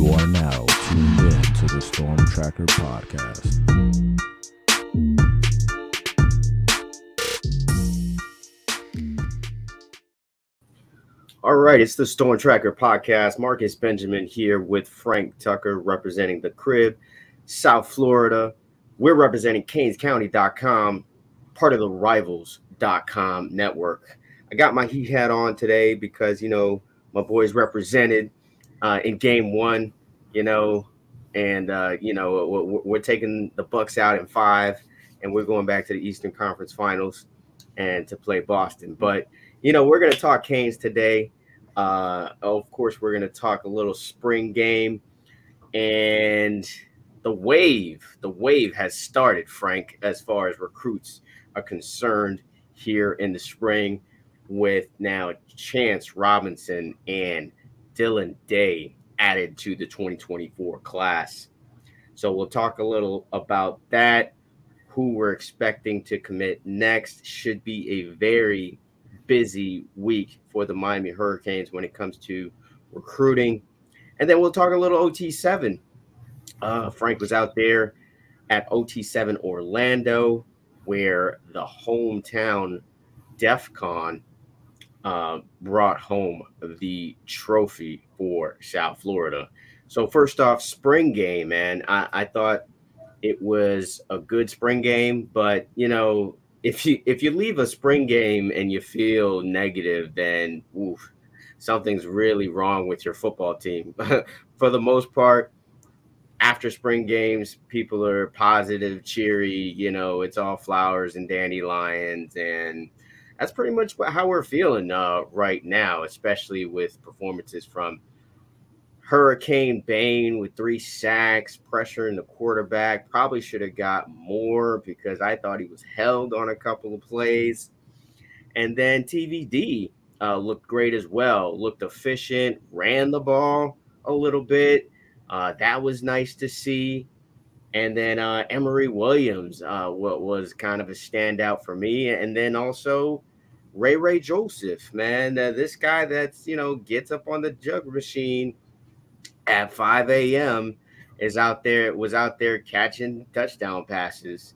You are now tuned in to the Storm Tracker podcast. All right, it's the Storm Tracker podcast. Marcus Benjamin here with Frank Tucker representing the crib, South Florida. We're representing CanesCounty.com, part of the Rivals.com network. I got my heat hat on today because, you know, my boys represented uh, in game one, you know, and, uh, you know, we're, we're taking the Bucks out in five, and we're going back to the Eastern Conference Finals and to play Boston. But, you know, we're going to talk Canes today. Uh, of course, we're going to talk a little spring game and the wave. The wave has started, Frank, as far as recruits are concerned here in the spring with now Chance Robinson and Dylan Day added to the 2024 class. So we'll talk a little about that. Who we're expecting to commit next should be a very busy week for the Miami Hurricanes when it comes to recruiting. And then we'll talk a little OT7. Uh, Frank was out there at OT7 Orlando, where the hometown Defcon uh, brought home the trophy for South Florida. So, first off, spring game, man. I, I thought it was a good spring game, but you know, if you if you leave a spring game and you feel negative, then oof, something's really wrong with your football team. For the most part, after spring games, people are positive, cheery. You know, it's all flowers and dandelions, and that's pretty much how we're feeling uh, right now, especially with performances from Hurricane Bain with three sacks, pressure in the quarterback. Probably should have got more because I thought he was held on a couple of plays. And then TVD uh, looked great as well, looked efficient, ran the ball a little bit. Uh, that was nice to see. And then uh, Emory Williams, uh, was kind of a standout for me. And then also Ray Ray Joseph, man, uh, this guy that's you know gets up on the jug machine at 5 a.m. is out there was out there catching touchdown passes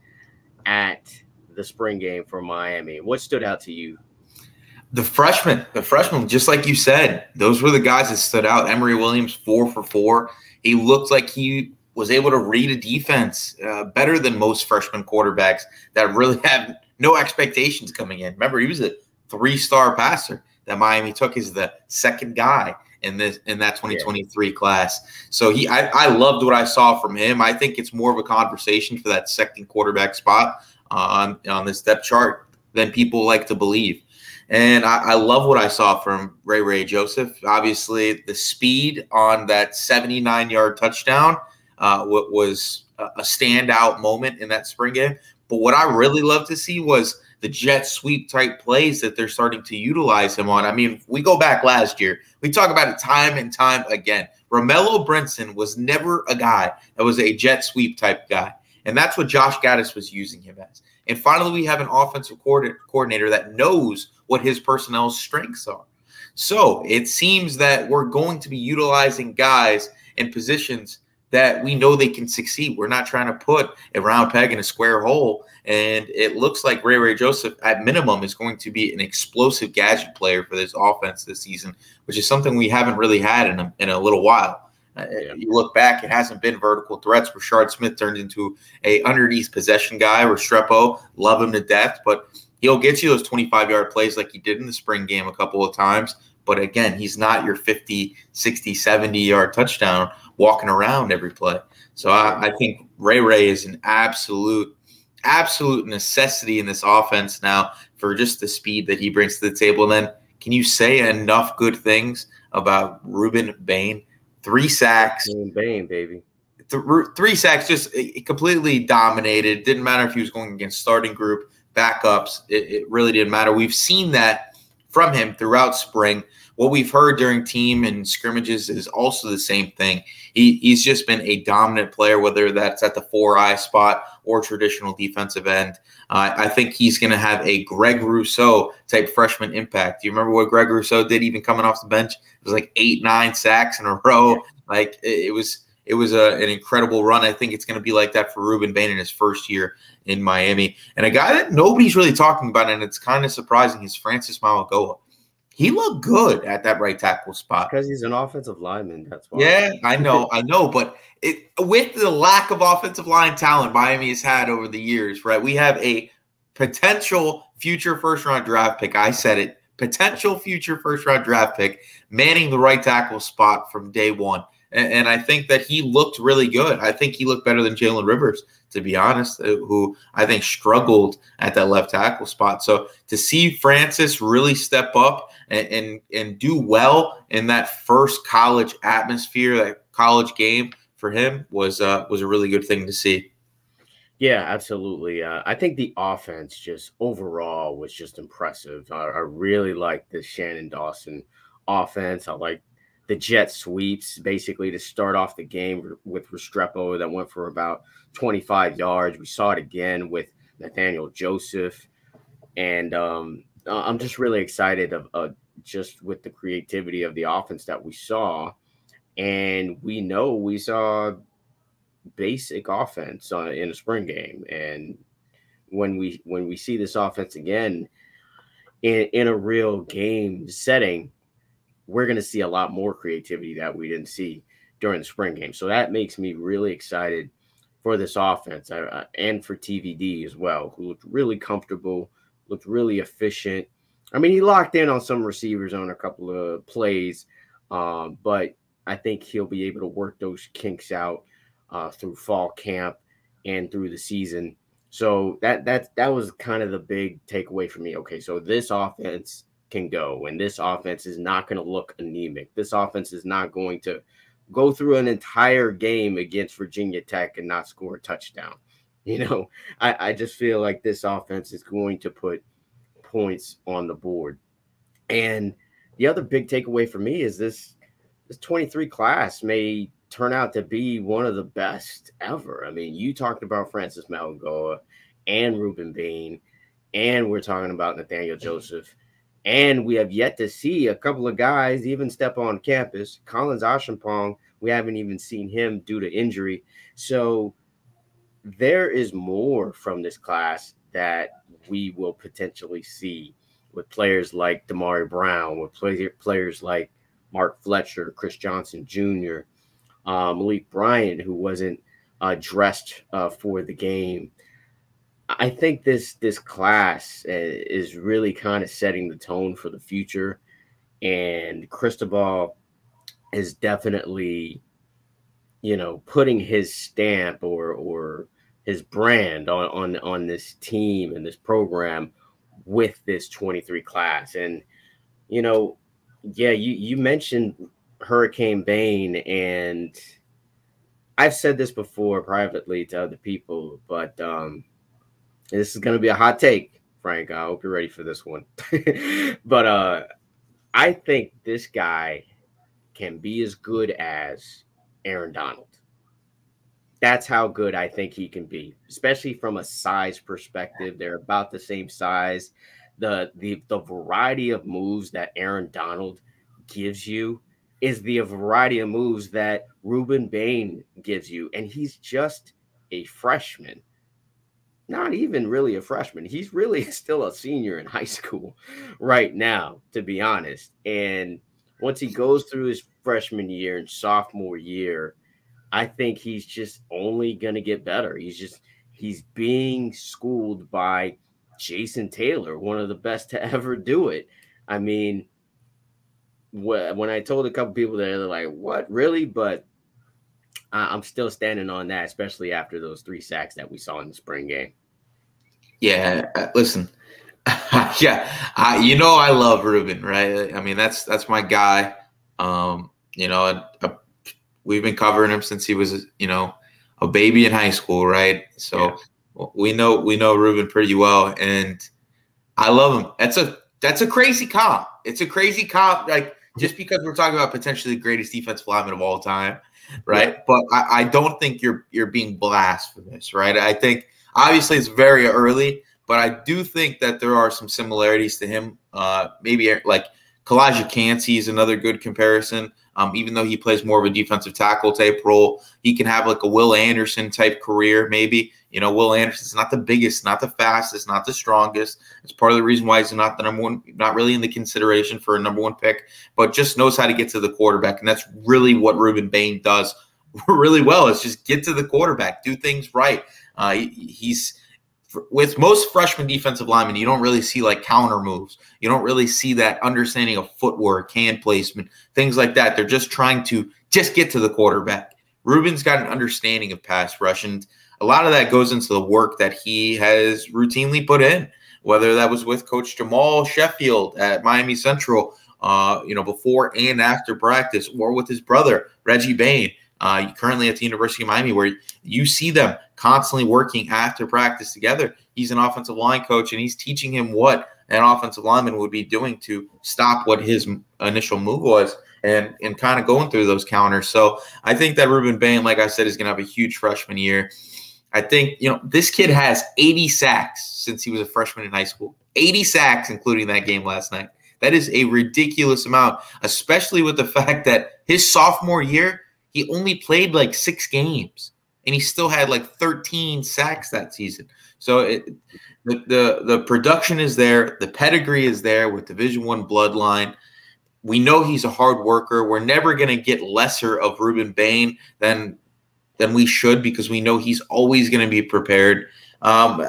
at the spring game for Miami. What stood out to you? The freshman, the freshman, just like you said, those were the guys that stood out. Emory Williams, four for four. He looked like he was able to read a defense uh, better than most freshman quarterbacks that really have no expectations coming in. Remember, he was a three-star passer that Miami took is the second guy in this in that 2023 yeah. class. So he I, I loved what I saw from him. I think it's more of a conversation for that second quarterback spot on on this depth chart than people like to believe. And I, I love what I saw from Ray Ray Joseph. Obviously, the speed on that 79 yard touchdown uh, was a standout moment in that spring game. But what I really love to see was the jet sweep type plays that they're starting to utilize him on. I mean, we go back last year, we talk about it time and time again. Romello Brinson was never a guy that was a jet sweep type guy. And that's what Josh Gattis was using him as. And finally, we have an offensive coordinator that knows what his personnel's strengths are. So it seems that we're going to be utilizing guys in positions that we know they can succeed. We're not trying to put a round peg in a square hole. And it looks like Ray Ray Joseph, at minimum, is going to be an explosive gadget player for this offense this season, which is something we haven't really had in a, in a little while. Uh. You look back, it hasn't been vertical threats. Rashard Smith turned into a underneath possession guy. Restrepo, love him to death, but he'll get you those 25 yard plays like he did in the spring game a couple of times. But again, he's not your 50, 60, 70 yard touchdown walking around every play. So I, I think Ray Ray is an absolute, absolute necessity in this offense now for just the speed that he brings to the table. And then can you say enough good things about Rueben Bain? Three sacks. Bain, baby. Th- three sacks, just eh, completely dominated. Didn't matter if he was going against starting group, backups. It, it really didn't matter. We've seen that from him throughout spring. What we've heard during team and scrimmages is also the same thing. He, he's just been a dominant player, whether that's at the four eye spot or traditional defensive end. Uh, I think he's going to have a Greg Rousseau type freshman impact. Do you remember what Greg Rousseau did even coming off the bench? It was like eight, nine sacks in a row. Like it, it was it was a, an incredible run. I think it's going to be like that for Rueben Bain in his first year in Miami. And a guy that nobody's really talking about, and it's kind of surprising, is Francis Mauigoa. He looked good at that right tackle spot because he's an offensive lineman. That's why. Yeah, I know, I know, but it with the lack of offensive line talent Miami has had over the years, right? We have a potential future first round draft pick. I said it, potential future first round draft pick, manning the right tackle spot from day one. And, and I think that he looked really good. I think he looked better than Jalen Rivers, to be honest, uh, who I think struggled at that left tackle spot. So to see Francis really step up and, and, and do well in that first college atmosphere, that college game for him was uh, was a really good thing to see. Yeah, absolutely. Uh, I think the offense just overall was just impressive. I, I really like the Shannon Dawson offense. I like the jet sweeps basically to start off the game with Restrepo that went for about 25 yards. We saw it again with Nathaniel Joseph. And um, I'm just really excited of uh, just with the creativity of the offense that we saw. And we know we saw basic offense uh, in a spring game. And when we when we see this offense again in, in a real game setting, we're going to see a lot more creativity that we didn't see during the spring game. So that makes me really excited for this offense uh, and for TVD as well, who looked really comfortable, looked really efficient. I mean, he locked in on some receivers on a couple of plays, um, but I think he'll be able to work those kinks out uh, through fall camp and through the season. So that that that was kind of the big takeaway for me. Okay, so this offense can go. And this offense is not going to look anemic. This offense is not going to go through an entire game against Virginia Tech and not score a touchdown. You know, I, I just feel like this offense is going to put points on the board. And the other big takeaway for me is this this 23 class may turn out to be one of the best ever. I mean, you talked about Francis Mauigoa and Rueben Bain, and we're talking about Nathaniel mm-hmm. Joseph and we have yet to see a couple of guys even step on campus. Collins Acheampong, we haven't even seen him due to injury. So there is more from this class that we will potentially see with players like Damari Brown, with play, players like Mark Fletcher, Chris Johnson Jr., um, Malik Bryant, who wasn't uh, dressed uh, for the game. I think this this class uh, is really kind of setting the tone for the future, and Cristobal is definitely, you know, putting his stamp or or his brand on on on this team and this program with this 23 class. And you know, yeah, you you mentioned Hurricane Bain, and I've said this before privately to other people, but um this is going to be a hot take, Frank. I hope you're ready for this one. but uh, I think this guy can be as good as Aaron Donald. That's how good I think he can be, especially from a size perspective. They're about the same size. The the the variety of moves that Aaron Donald gives you is the variety of moves that Rueben Bain gives you, and he's just a freshman not even really a freshman. He's really still a senior in high school right now, to be honest. And once he goes through his freshman year and sophomore year, I think he's just only going to get better. He's just, he's being schooled by Jason Taylor, one of the best to ever do it. I mean, when I told a couple people that, they're like, what, really? But I'm still standing on that, especially after those three sacks that we saw in the spring game. Yeah, uh, listen, yeah, I, you know I love Rueben, right? I mean that's that's my guy. Um, you know, I, I, we've been covering him since he was, you know, a baby in high school, right? So yeah. we know we know Rueben pretty well, and I love him. That's a that's a crazy comp. It's a crazy comp. Like just because we're talking about potentially the greatest defensive lineman of all time, right? Yeah. But I, I don't think you're you're being blasphemous, right? I think obviously it's very early, but I do think that there are some similarities to him. Uh, maybe like Calijah Kancey is another good comparison. Um, even though he plays more of a defensive tackle type role, he can have like a Will Anderson type career, maybe. You know, Will Anderson's not the biggest, not the fastest, not the strongest. It's part of the reason why he's not the number one, not really in the consideration for a number one pick, but just knows how to get to the quarterback. And that's really what Rueben Bain does really well is just get to the quarterback, do things right. Uh, he's with most freshman defensive linemen, you don't really see like counter moves. You don't really see that understanding of footwork, hand placement, things like that. They're just trying to just get to the quarterback. Rueben's got an understanding of pass rush, and a lot of that goes into the work that he has routinely put in, whether that was with Coach Jamal Sheffield at Miami Central, uh, you know, before and after practice, or with his brother Reggie Bain uh, currently at the University of Miami, where you see them constantly working after practice together. He's an offensive line coach, and he's teaching him what an offensive lineman would be doing to stop what his initial move was and and kind of going through those counters. So I think that Rueben Bain, like I said, is going to have a huge freshman year. I think you know this kid has 80 sacks since he was a freshman in high school. 80 sacks, including that game last night. That is a ridiculous amount, especially with the fact that his sophomore year he only played like six games and he still had like 13 sacks that season. So it, the, the the production is there, the pedigree is there with Division One bloodline. We know he's a hard worker. We're never going to get lesser of Rueben Bain than than we should because we know he's always going to be prepared. Um,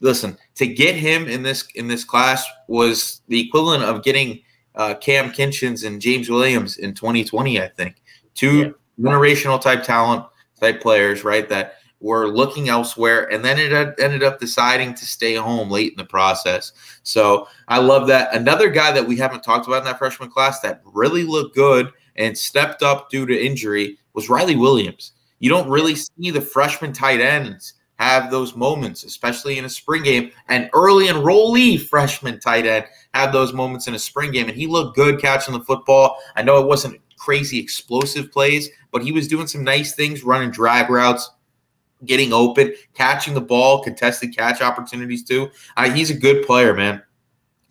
listen, to get him in this in this class was the equivalent of getting uh, Cam Kinchens and James Williams in 2020. I think two yeah generational type talent type players, right? That were looking elsewhere and then it ended up deciding to stay home late in the process. So I love that. Another guy that we haven't talked about in that freshman class that really looked good and stepped up due to injury was Riley Williams. You don't really see the freshman tight ends have those moments, especially in a spring game. And early enrollee freshman tight end have those moments in a spring game. And he looked good catching the football. I know it wasn't crazy explosive plays, but he was doing some nice things, running drag routes, getting open, catching the ball, contested catch opportunities too. Uh, he's a good player, man.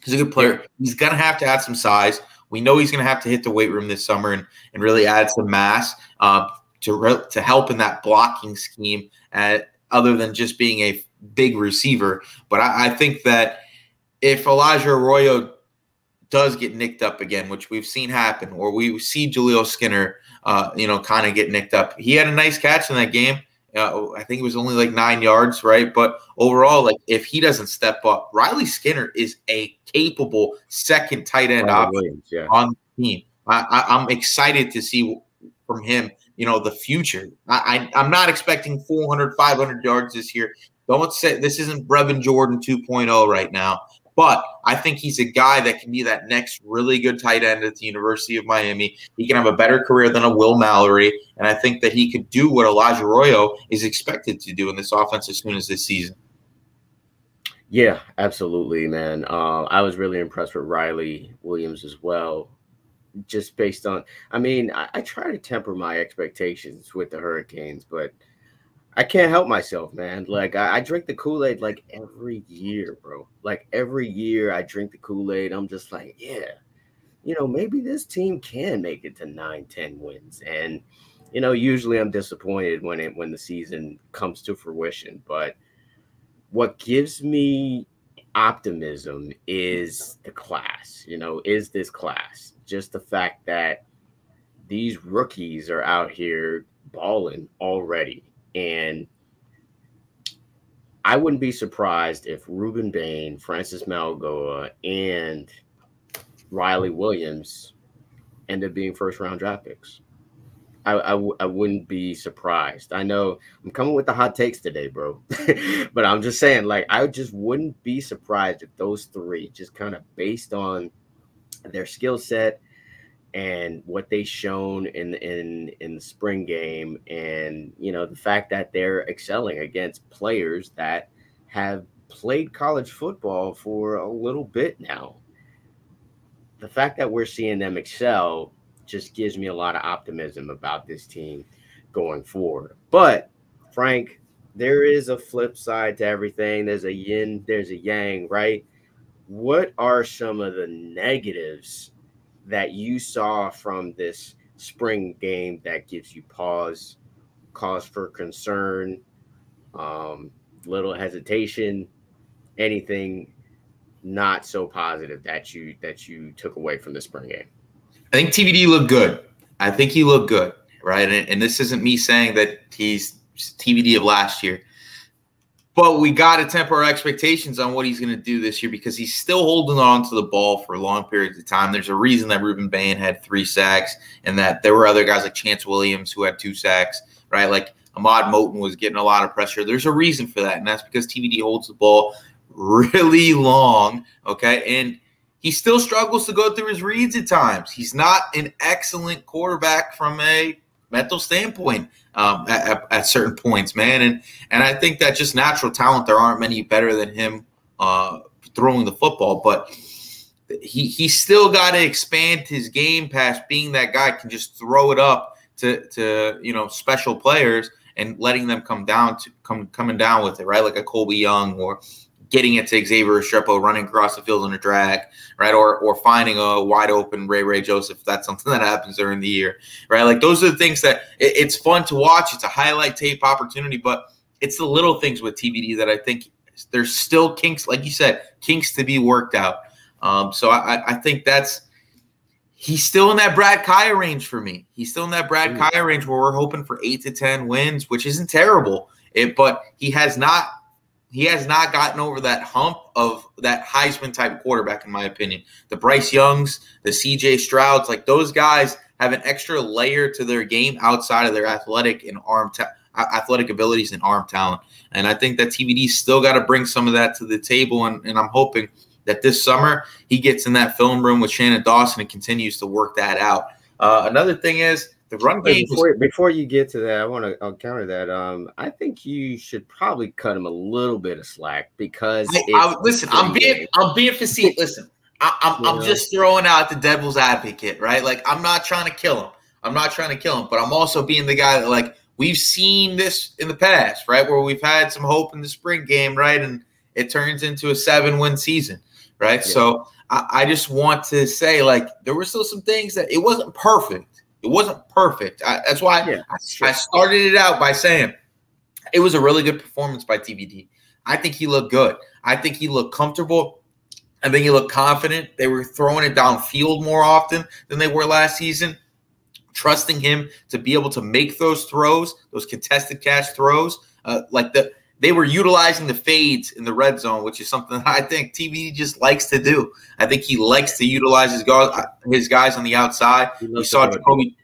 He's a good player. He's gonna have to add some size. We know he's gonna have to hit the weight room this summer and, and really add some mass uh, to re- to help in that blocking scheme. Uh, other than just being a big receiver, but I, I think that if Elijah Arroyo does get nicked up again, which we've seen happen, or we see Jaleel Skinner, uh, you know, kind of get nicked up. He had a nice catch in that game. Uh, I think it was only like nine yards, right? But overall, like if he doesn't step up, Riley Skinner is a capable second tight end option yeah. on the team. I, am excited to see from him, you know, the future. I, I, am not expecting 400, 500 yards this year. Don't say this isn't Brevin Jordan 2.0 right now. But I think he's a guy that can be that next really good tight end at the University of Miami. He can have a better career than a Will Mallory. And I think that he could do what Elijah Arroyo is expected to do in this offense as soon as this season. Yeah, absolutely, man. Uh, I was really impressed with Riley Williams as well. Just based on, I mean, I, I try to temper my expectations with the Hurricanes, but – I can't help myself, man. Like I, I drink the Kool Aid like every year, bro. Like every year, I drink the Kool Aid. I'm just like, yeah, you know, maybe this team can make it to nine, ten wins. And you know, usually I'm disappointed when it when the season comes to fruition. But what gives me optimism is the class. You know, is this class just the fact that these rookies are out here balling already and I wouldn't be surprised if Rueben Bain, Francis Mauigoa, and Riley Williams end up being first round draft picks. I, I, I wouldn't be surprised. I know I'm coming with the hot takes today, bro. but I'm just saying, like, I just wouldn't be surprised if those three, just kind of based on their skill set and what they shown in in in the spring game and you know the fact that they're excelling against players that have played college football for a little bit now the fact that we're seeing them excel just gives me a lot of optimism about this team going forward. But Frank, there is a flip side to everything. There's a yin, there's a yang, right? What are some of the negatives that you saw from this spring game that gives you pause, cause for concern, um, little hesitation, anything not so positive that you that you took away from the spring game? I think TVD looked good. I think he looked good, right? And, and this isn't me saying that he's TVD of last year. But we got to temper our expectations on what he's going to do this year because he's still holding on to the ball for long periods of time. There's a reason that Rueben Bain had three sacks and that there were other guys like Chance Williams who had two sacks, right? Like Ahmad Moten was getting a lot of pressure. There's a reason for that, and that's because TVD holds the ball really long, okay? And he still struggles to go through his reads at times. He's not an excellent quarterback from a mental standpoint um, at, at, certain points, man. And and I think that just natural talent, there aren't many better than him uh, throwing the football, but he he's still got to expand his game past being that guy can just throw it up to to you know special players and letting them come down to come coming down with it, right? Like a Colby Young or getting it to Xavier Restrepo running across the field on a drag, right? Or or finding a wide open Ray Ray Joseph. That's something that happens during the year, right? Like those are the things that it, it's fun to watch. It's a highlight tape opportunity, but it's the little things with TVD that I think there's still kinks, like you said, kinks to be worked out. Um, so I, I think that's he's still in that Brad Kaaya range for me. He's still in that Brad mm. Kaaya range where we're hoping for eight to ten wins, which isn't terrible. It, but he has not he has not gotten over that hump of that Heisman type quarterback, in my opinion. The Bryce Youngs, the CJ Strouds, like those guys have an extra layer to their game outside of their athletic and arm ta- athletic abilities and arm talent. And I think that TVD still got to bring some of that to the table. And, and I'm hoping that this summer he gets in that film room with Shannon Dawson and continues to work that out. Uh, another thing is the run game. Before, was, before you get to that, I want to I'll counter that. Um, I think you should probably cut him a little bit of slack because I, I, listen. I'm being game. I'm being facetious. Listen, I, am I'm, I'm just throwing out the devil's advocate, right? Like I'm not trying to kill him. I'm not trying to kill him, but I'm also being the guy that like we've seen this in the past, right? Where we've had some hope in the spring game, right, and it turns into a seven win season, right? Yeah. So I, I just want to say like there were still some things that it wasn't perfect it wasn't perfect. I, that's why yeah, I, I started it out by saying it was a really good performance by TVD. I think he looked good. I think he looked comfortable. I think he looked confident. They were throwing it downfield more often than they were last season. Trusting him to be able to make those throws, those contested catch throws, uh, like the they were utilizing the fades in the red zone, which is something I think TV just likes to do. I think he likes to utilize his guys, his guys on the outside. We saw Jacolby,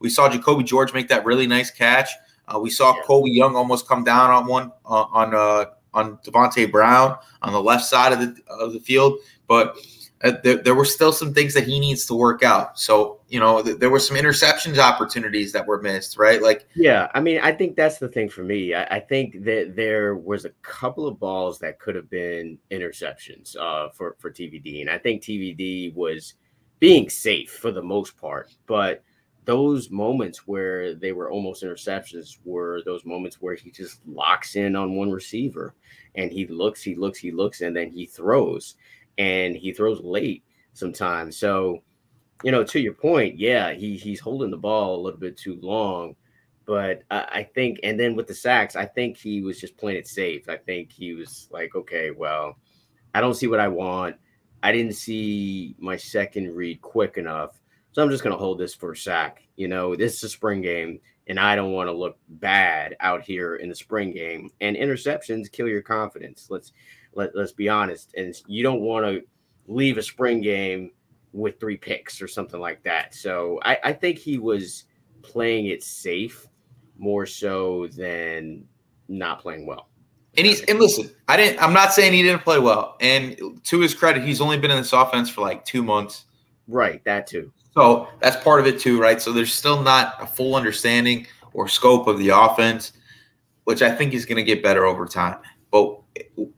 we saw Jacolby George make that really nice catch. Uh, we saw yeah. Colbie Young almost come down on one uh, on uh, on Davonte Brown on the left side of the of the field, but uh, there, there, were still some things that he needs to work out. So, you know, th- there were some interceptions opportunities that were missed, right? Like, yeah, I mean, I think that's the thing for me. I, I think that there was a couple of balls that could have been interceptions uh, for for TVD, and I think TVD was being safe for the most part, but those moments where they were almost interceptions were those moments where he just locks in on one receiver and he looks, he looks, he looks, and then he throws and he throws late sometimes. So, you know, to your point, yeah, he he's holding the ball a little bit too long. But I, I think, and then with the sacks, I think he was just playing it safe. I think he was like, okay, well, I don't see what I want. I didn't see my second read quick enough. So I'm just going to hold this for a sack. You know, this is a spring game, and I don't want to look bad out here in the spring game. And interceptions kill your confidence. Let's let, let's be honest. And you don't want to leave a spring game with three picks or something like that. So I, I think he was playing it safe more so than not playing well. And he's and listen, I didn't. I'm not saying he didn't play well. And to his credit, he's only been in this offense for like two months. Right, that too. So that's part of it too, right? So there's still not a full understanding or scope of the offense, which I think is going to get better over time. But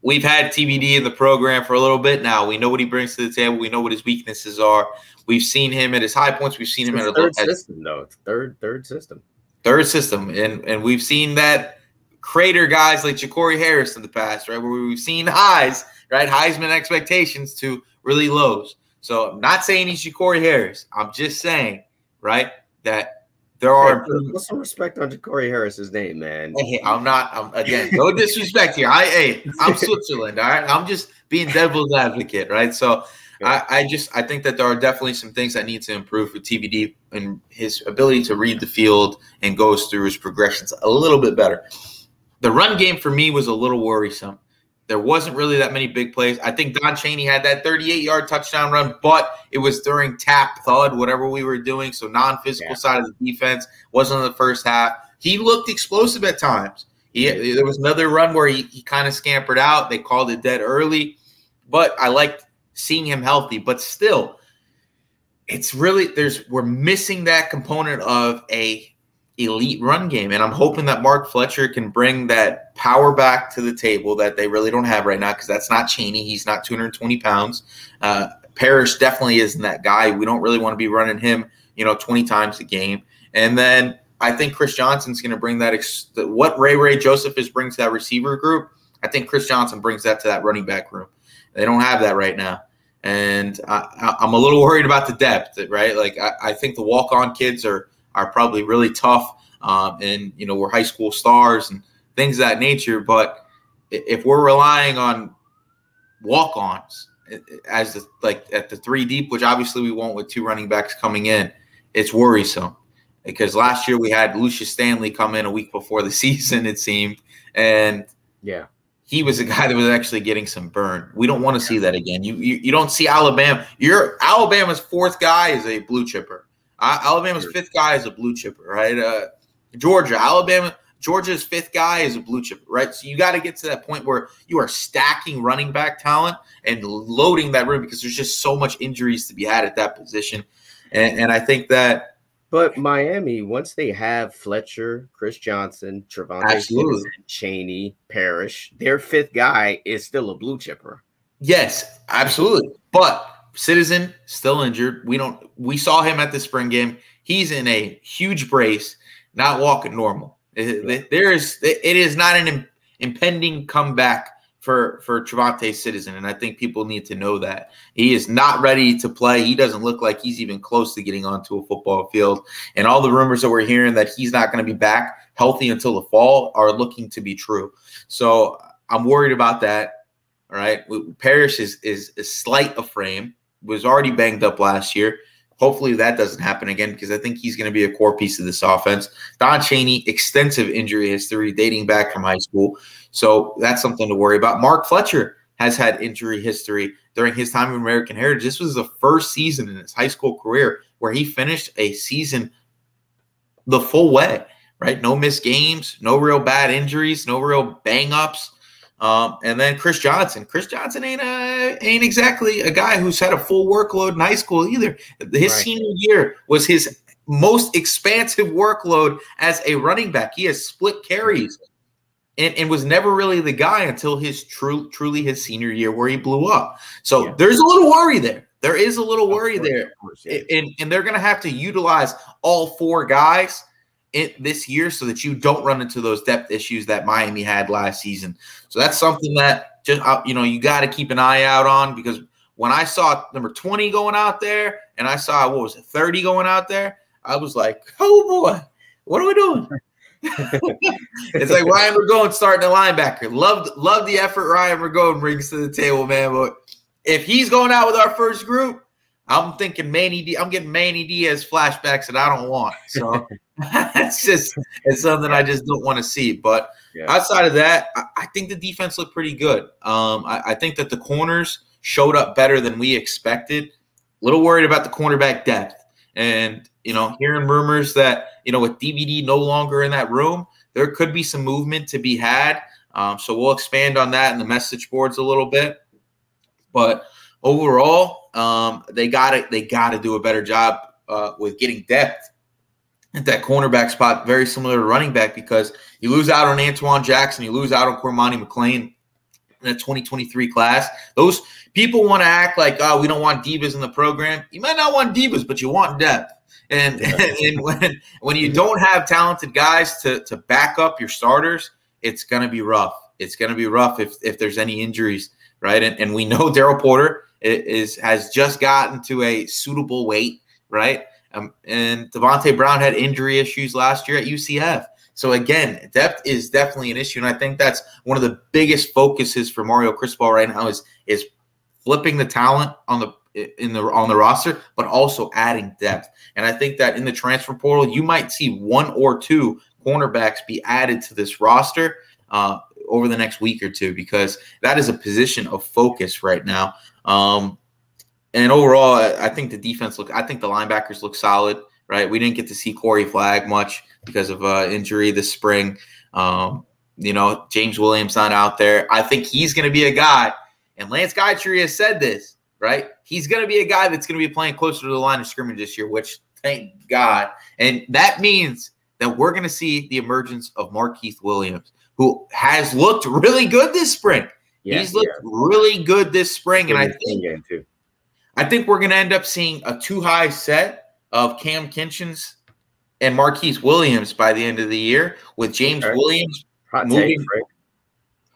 we've had TVD in the program for a little bit now. We know what he brings to the table. We know what his weaknesses are. We've seen him at his high points. We've seen It's him at a third at system, though. It's third, third system. third system, and and we've seen that crater guys like Jacory Harris in the past, right? Where we've seen highs, right? Heisman expectations to really lows. So I'm not saying he's Jacory Harris. I'm just saying, right, that there are. Put some respect on Corey Harris's name, man. Hey, I'm not. I'm again. No disrespect here. I hey, I'm Switzerland. All right. I'm just being devil's advocate, right? So, I, I just I think that there are definitely some things that need to improve for TVD and his ability to read the field and goes through his progressions a little bit better. The run game for me was a little worrisome. There wasn't really that many big plays. I think Don Chaney had that 38 yard touchdown run, but it was during tap, thud, whatever we were doing. So non physical Yeah. side of the defense wasn't in the first half. He looked explosive at times. He, there was another run where he, he kind of scampered out. They called it dead early, but I liked seeing him healthy. But still, it's really there's we're missing that component of a elite run game, and I'm hoping that Mark Fletcher can bring that power back to the table that they really don't have right now because that's not Chaney. He's not 220 pounds. Uh, Parrish definitely isn't that guy. We don't really want to be running him, you know, 20 times a game. And then I think Chris Johnson's going to bring that. Ex- what Ray Ray Joseph is brings to that receiver group. I think Chris Johnson brings that to that running back room. They don't have that right now. And I, I'm a little worried about the depth, right? Like I, I think the walk-on kids are are probably really tough, um, and you know we're high school stars and things of that nature. But if we're relying on walk-ons as the, like at the three deep, which obviously we won't with two running backs coming in, it's worrisome because last year we had Lucious Stanley come in a week before the season, it seemed, and Yeah. he was a guy that was actually getting some burn. We don't want to see that again. You, you you don't see Alabama. Your Alabama's fourth guy is a blue chipper. Uh, Alabama's fifth guy is a blue chipper, right? Uh, Georgia, Alabama, Georgia's fifth guy is a blue chipper, right? So you got to get to that point where you are stacking running back talent and loading that room because there's just so much injuries to be had at that position, and, and I think that But Miami, once they have Fletcher, Chris Johnson, Absolutely. Chaney, Parrish, their fifth guy is still a blue chipper. Yes, absolutely. But Citizen still injured. We don't. We saw him at the spring game. He's in a huge brace, not walking normal. There is. It is not an impending comeback for for TreVonte Citizen, and I think people need to know that he is not ready to play. He doesn't look like he's even close to getting onto a football field. And all the rumors that we're hearing that he's not going to be back healthy until the fall are looking to be true. So I'm worried about that. All right. Parrish is is is slight of frame, was already banged up last year. Hopefully that doesn't happen again because I think he's going to be a core piece of this offense. Don Chaney, extensive injury history dating back from high school. So that's something to worry about. Mark Fletcher has had injury history during his time of American Heritage. This was the first season in his high school career where he finished a season the full way, right? No missed games, no real bad injuries, no real bang ups. Um, and then Chris Johnson. Chris Johnson ain't a, ain't exactly a guy who's had a full workload in high school either. His Right. senior year was his most expansive workload as a running back. He has split carries and, and was never really the guy until his true truly his senior year where he blew up. So Yeah. there's a little worry there. There is a little worry course, there course, yeah. and, and they're going to have to utilize all four guys in this year so that you don't run into those depth issues that Miami had last season. So that's something that just uh, you know you got to keep an eye out on because when I saw number 20 going out there and I saw what was it 30 going out there, I was like, "Oh boy, what are we doing?" it's like Ryan Ragone starting a linebacker. Loved love the effort Ryan Ragone brings to the table, man. But if he's going out with our first group, I'm thinking Manny. D- I'm getting Manny Diaz flashbacks that I don't want. So it's just it's something I just don't want to see. But Yeah. outside of that, I, I think the defense looked pretty good. Um, I, I think that the corners showed up better than we expected. A little worried about the cornerback depth, and you know, hearing rumors that you know with DVD no longer in that room, there could be some movement to be had. Um, so we'll expand on that in the message boards a little bit. But overall, um, they got to they got to do a better job uh, with getting depth at that cornerback spot. Very similar to running back because you lose out on Antoine Jackson, you lose out on Cormani McClain. in the 2023 class. Those people want to act like, oh, we don't want divas in the program. You might not want divas, but you want depth. And, and when when you don't have talented guys to to back up your starters, it's going to be rough. It's going to be rough if if there's any injuries, right? And, and we know Daryl Porter is has just gotten to a suitable weight, right? Um, and Davonte Brown had injury issues last year at UCF. So again, depth is definitely an issue, and I think that's one of the biggest focuses for Mario Cristobal right now is is flipping the talent on the in the on the roster, but also adding depth. And I think that in the transfer portal, you might see one or two cornerbacks be added to this roster uh, over the next week or two because that is a position of focus right now. Um, and overall, I think the defense look. I think the linebackers look solid. Right, we didn't get to see Corey Flagg much because of uh, injury this spring. Um, you know, James Williams not out there. I think he's going to be a guy, and Lance Guidry has said this. Right, he's going to be a guy that's going to be playing closer to the line of scrimmage this year, which thank God, and that means that we're going to see the emergence of Markeith Williams, who has looked really good this spring. Yeah, He's looked yeah. really good this spring, and I think I think we're going to end up seeing a too high set of Cam Kinchens and Marquise Williams by the end of the year, with James okay. Williams Hot moving. Take, right?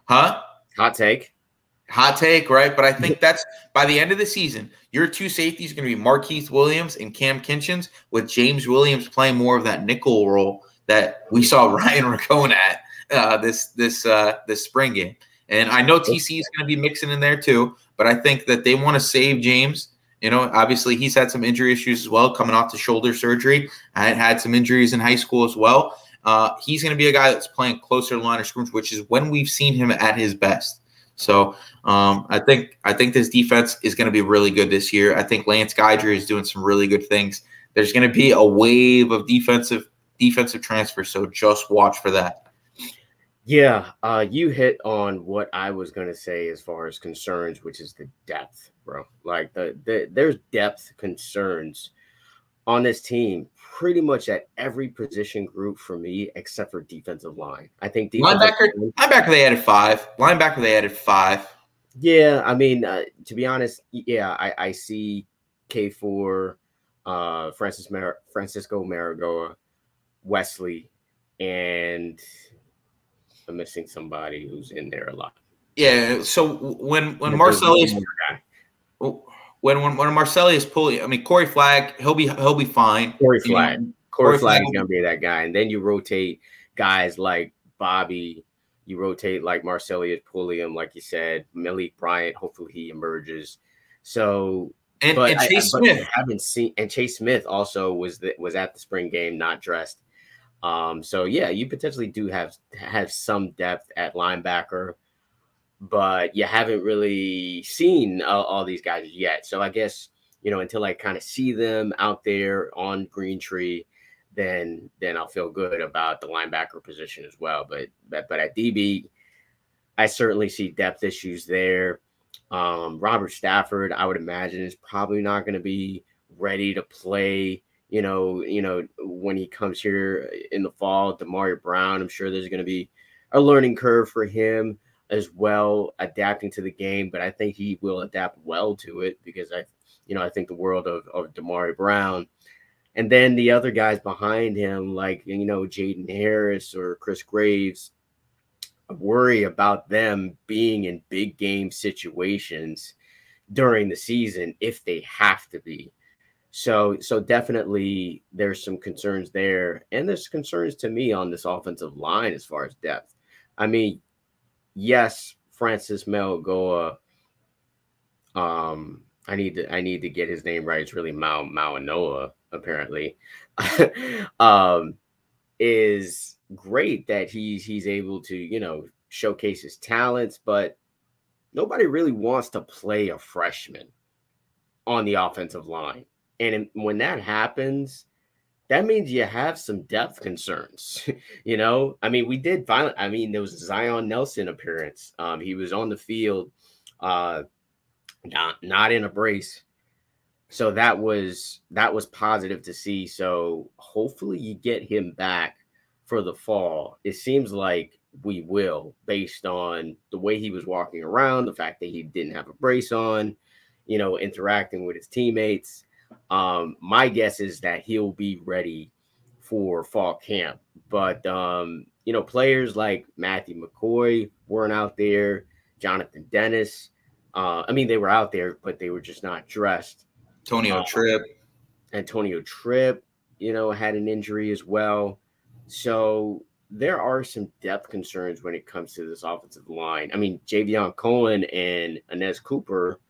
Huh? Hot take. Hot take, right? But I think that's by the end of the season, your two safeties are going to be Marquise Williams and Cam Kinchens, with James Williams playing more of that nickel role that we saw Ryan Ragone at uh, this this uh, this spring game. And I know TC is going to be mixing in there too, but I think that they want to save James. You know, obviously he's had some injury issues as well, coming off the shoulder surgery. I had had some injuries in high school as well. Uh, he's going to be a guy that's playing closer to the line of scrimmage, which is when we've seen him at his best. So um, I think I think this defense is going to be really good this year. I think Lance Guidry is doing some really good things. There's going to be a wave of defensive defensive transfers, so just watch for that. Yeah, uh, you hit on what I was going to say as far as concerns, which is the depth, bro. Like the, the there's depth concerns on this team pretty much at every position group for me except for defensive line. I think linebacker, line, linebacker they added five. Linebacker they added five. Yeah, I mean, uh, to be honest, yeah, I, I see K four, uh, Francis Mar- Francisco Mauigoa, Wesley, and I'm missing somebody who's in there a lot. Yeah. So when when Marcellus when when when Marcellus Pulliam, I mean Corey Flagg, he'll be he'll be fine. Corey know, Corey, Corey Flagg is gonna be that guy, and then you rotate guys like Bobby. You rotate like Marcellus Pulliam, like you said, Malik Bryant. Hopefully he emerges. So and, and Chase I, Smith haven't seen, and Chase Smith also was the, was at the spring game, not dressed. Um, so yeah, you potentially do have have some depth at linebacker, but you haven't really seen all, all these guys yet. So I guess you know until I kind of see them out there on Greentree, then then I'll feel good about the linebacker position as well. But but, but at DB, I certainly see depth issues there. Um, Robert Stafford, I would imagine, is probably not going to be ready to play you know, you know, when he comes here in the fall, Demario Brown, I'm sure there's going to be a learning curve for him as well, adapting to the game. But I think he will adapt well to it because I, you know, I think the world of, of Demario Brown. And then the other guys behind him, like, you know, Jaden Harris or Chris Graves, worry about them being in big game situations during the season if they have to be. So, so definitely there's some concerns there, and there's concerns to me on this offensive line as far as depth. I mean, yes, Francis Mauigoa. Um, I need to I need to get his name right. It's really Mao Mauanoa, apparently. um, is great that he's he's able to you know showcase his talents, but nobody really wants to play a freshman on the offensive line. And when that happens, that means you have some depth concerns. you know, I mean, we did finally, I mean, there was Zion Nelson appearance. Um, he was on the field, uh, not not in a brace. So that was that was positive to see. So hopefully you get him back for the fall. It seems like we will, based on the way he was walking around, the fact that he didn't have a brace on, you know, interacting with his teammates. Um, my guess is that he'll be ready for fall camp. But um, you know, players like Matthew McCoy weren't out there, Jonathan Dennis. Uh, I mean, they were out there, but they were just not dressed. Antonio Uh, Tripp. Antonio Tripp, you know, had an injury as well. So there are some depth concerns when it comes to this offensive line. I mean, Javion Cohen and Anez Cooper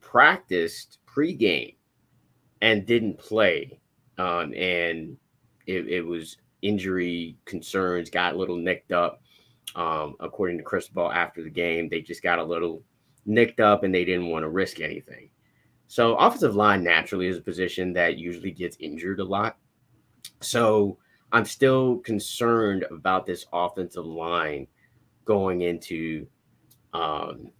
practiced pregame and didn't play. Um, and it, it was injury concerns, got a little nicked up. Um, according to Cristobal after the game, they just got a little nicked up and they didn't want to risk anything. So offensive line naturally is a position that usually gets injured a lot. So I'm still concerned about this offensive line going into um,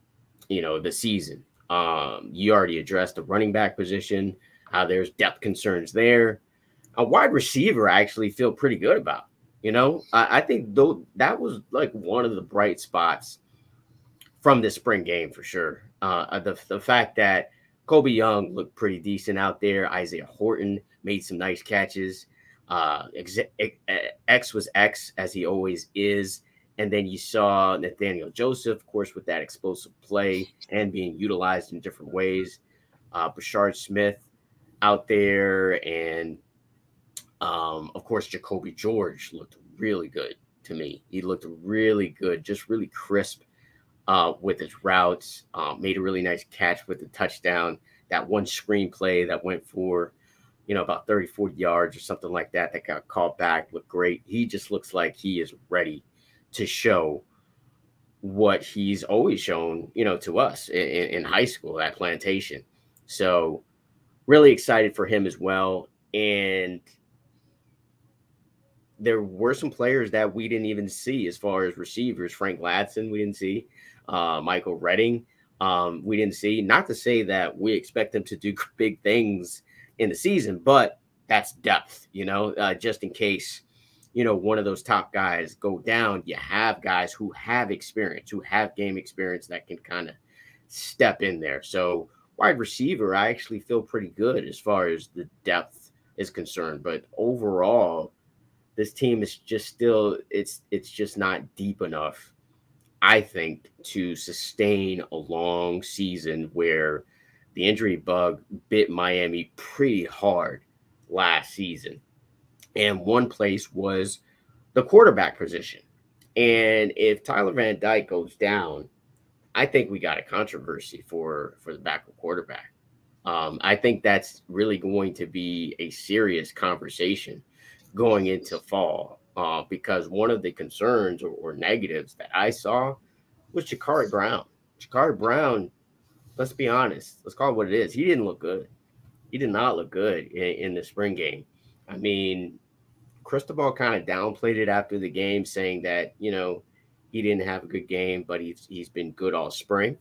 you know, the season. Um, you already addressed the running back position. Uh, there's depth concerns there. A wide receiver, I actually feel pretty good about. You know, I, I think though that was like one of the bright spots from this spring game for sure. Uh, the the fact that Colbie Young looked pretty decent out there. Isaiah Horton made some nice catches. Uh, X was X as he always is. And then you saw Nathaniel Joseph, of course, with that explosive play and being utilized in different ways. Uh, Brashard Smith out there, and um, of course, Jacolby George looked really good to me. He looked really good, just really crisp uh, with his routes. Uh, made a really nice catch with the touchdown. That one screen play that went for, you know, about 30, 40 yards or something like that, that got called back, looked great. He just looks like he is ready to show what he's always shown, you know, to us in, in high school at Plantation. So, really excited for him as well. And there were some players that we didn't even see as far as receivers. Frank Ladson, we didn't see. Uh, Michael Redding, um, we didn't see. Not to say that we expect them to do big things in the season, but that's depth, you know, uh, just in case, you know, one of those top guys go down, you have guys who have experience, who have game experience that can kind of step in there. So, wide receiver, I actually feel pretty good as far as the depth is concerned. But overall, this team is just still it's it's just not deep enough, I think, to sustain a long season where the injury bug bit Miami pretty hard last season. And one place was the quarterback position. And if Tyler Van Dyke goes down, I think we got a controversy for for the backup quarterback. Um, I think that's really going to be a serious conversation going into fall uh, because one of the concerns or, or, negatives that I saw was Jacurri Brown. Jacurri Brown, let's be honest, let's call it what it is. He didn't look good. He did not look good in, in the spring game. I mean, Cristobal kind of downplayed it after the game, saying that you know he didn't have a good game, but he's he's been good all spring.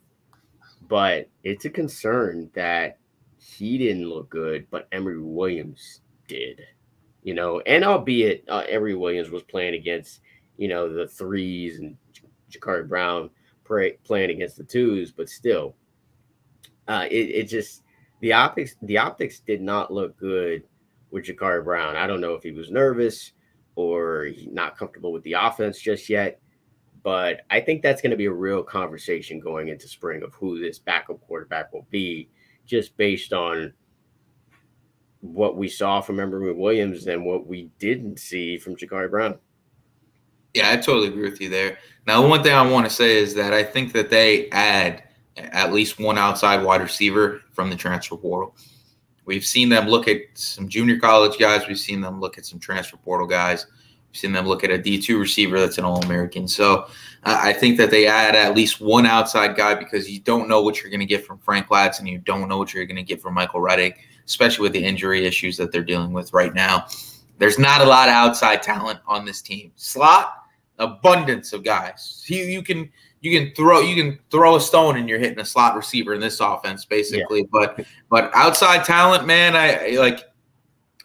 But it's a concern that he didn't look good, but Emory Williams did. You know, and albeit uh, Emory Williams was playing against you know the threes and Jacurri Brown pray, playing against the twos, but still, uh, it, it just the optics the optics did not look good with Jacurri Brown. I don't know if he was nervous or not comfortable with the offense just yet. But I think that's going to be a real conversation going into spring of who this backup quarterback will be, just based on what we saw from Emory Williams and what we didn't see from Jacurri Brown. Yeah, I totally agree with you there. Now, one thing I want to say is that I think that they add at least one outside wide receiver from the transfer portal. We've seen them look at some junior college guys. We've seen them look at some transfer portal guys. We've seen them look at a D2 receiver that's an All American. So uh, I think that they add at least one outside guy because you don't know what you're going to get from Frank Ladson. You don't know what you're going to get from Michael Redding, especially with the injury issues that they're dealing with right now. There's not a lot of outside talent on this team. Slot, abundance of guys. You, you can you can throw you can throw a stone and you're hitting a slot receiver in this offense basically. Yeah. But but outside talent, man, I like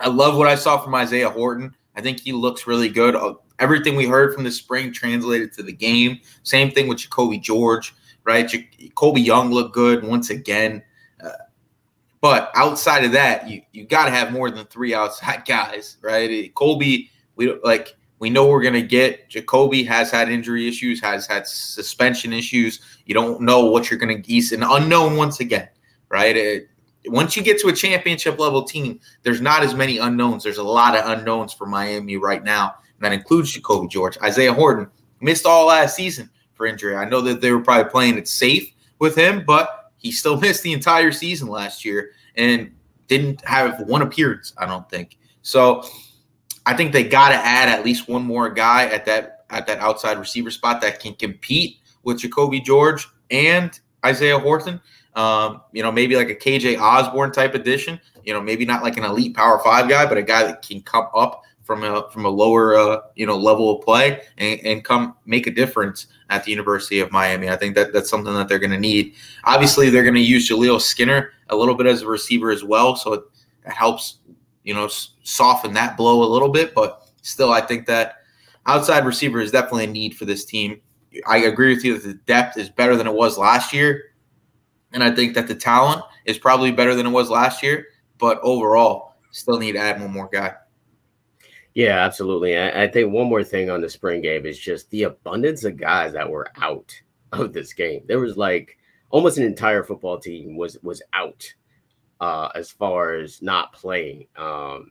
I love what I saw from Isaiah Horton. I think he looks really good. everything we heard from the spring translated to the game. Same thing with Jacolby George, right? Colbie Young looked good once again. Uh, but outside of that, you you got to have more than three outside guys, right? Colbie, we like we know we're gonna get. Jacolby has had injury issues, has had suspension issues. You don't know what you're gonna. He's an unknown once again, right? It, once you get to a championship level team, there's not as many unknowns. There's a lot of unknowns for Miami right now. And that includes Jacolby George. Isaiah Horton missed all last season for injury. I know that they were probably playing it safe with him, but he still missed the entire season last year and didn't have one appearance, I don't think. So I think they got to add at least one more guy at that at that outside receiver spot that can compete with Jacolby George and Isaiah Horton. Um, you know, maybe like a KJ Osborne type addition. You know, maybe not like an elite power five guy, but a guy that can come up from a from a lower uh, you know level of play and, and come make a difference at the University of Miami. I think that that's something that they're going to need. Obviously, they're going to use Jaleel Skinner a little bit as a receiver as well, so it, it helps you know soften that blow a little bit. But still, I think that outside receiver is definitely a need for this team. I agree with you that the depth is better than it was last year. And I think that the talent is probably better than it was last year. But overall, still need to add one more guy. Yeah, absolutely. I, I think one more thing on the spring game is just the abundance of guys that were out of this game. There was like almost an entire football team was was out uh, as far as not playing. Um,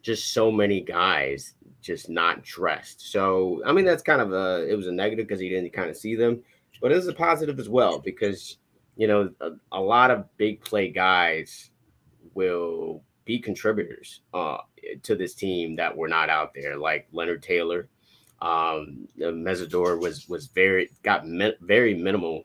just so many guys just not dressed. So I mean that's kind of a it was a negative because he didn't kind of see them, but it was a positive as well because you know, a, a lot of big play guys will be contributors uh, to this team that were not out there, like Leonard Taylor. Um, Mesidor was was very got mi- very minimal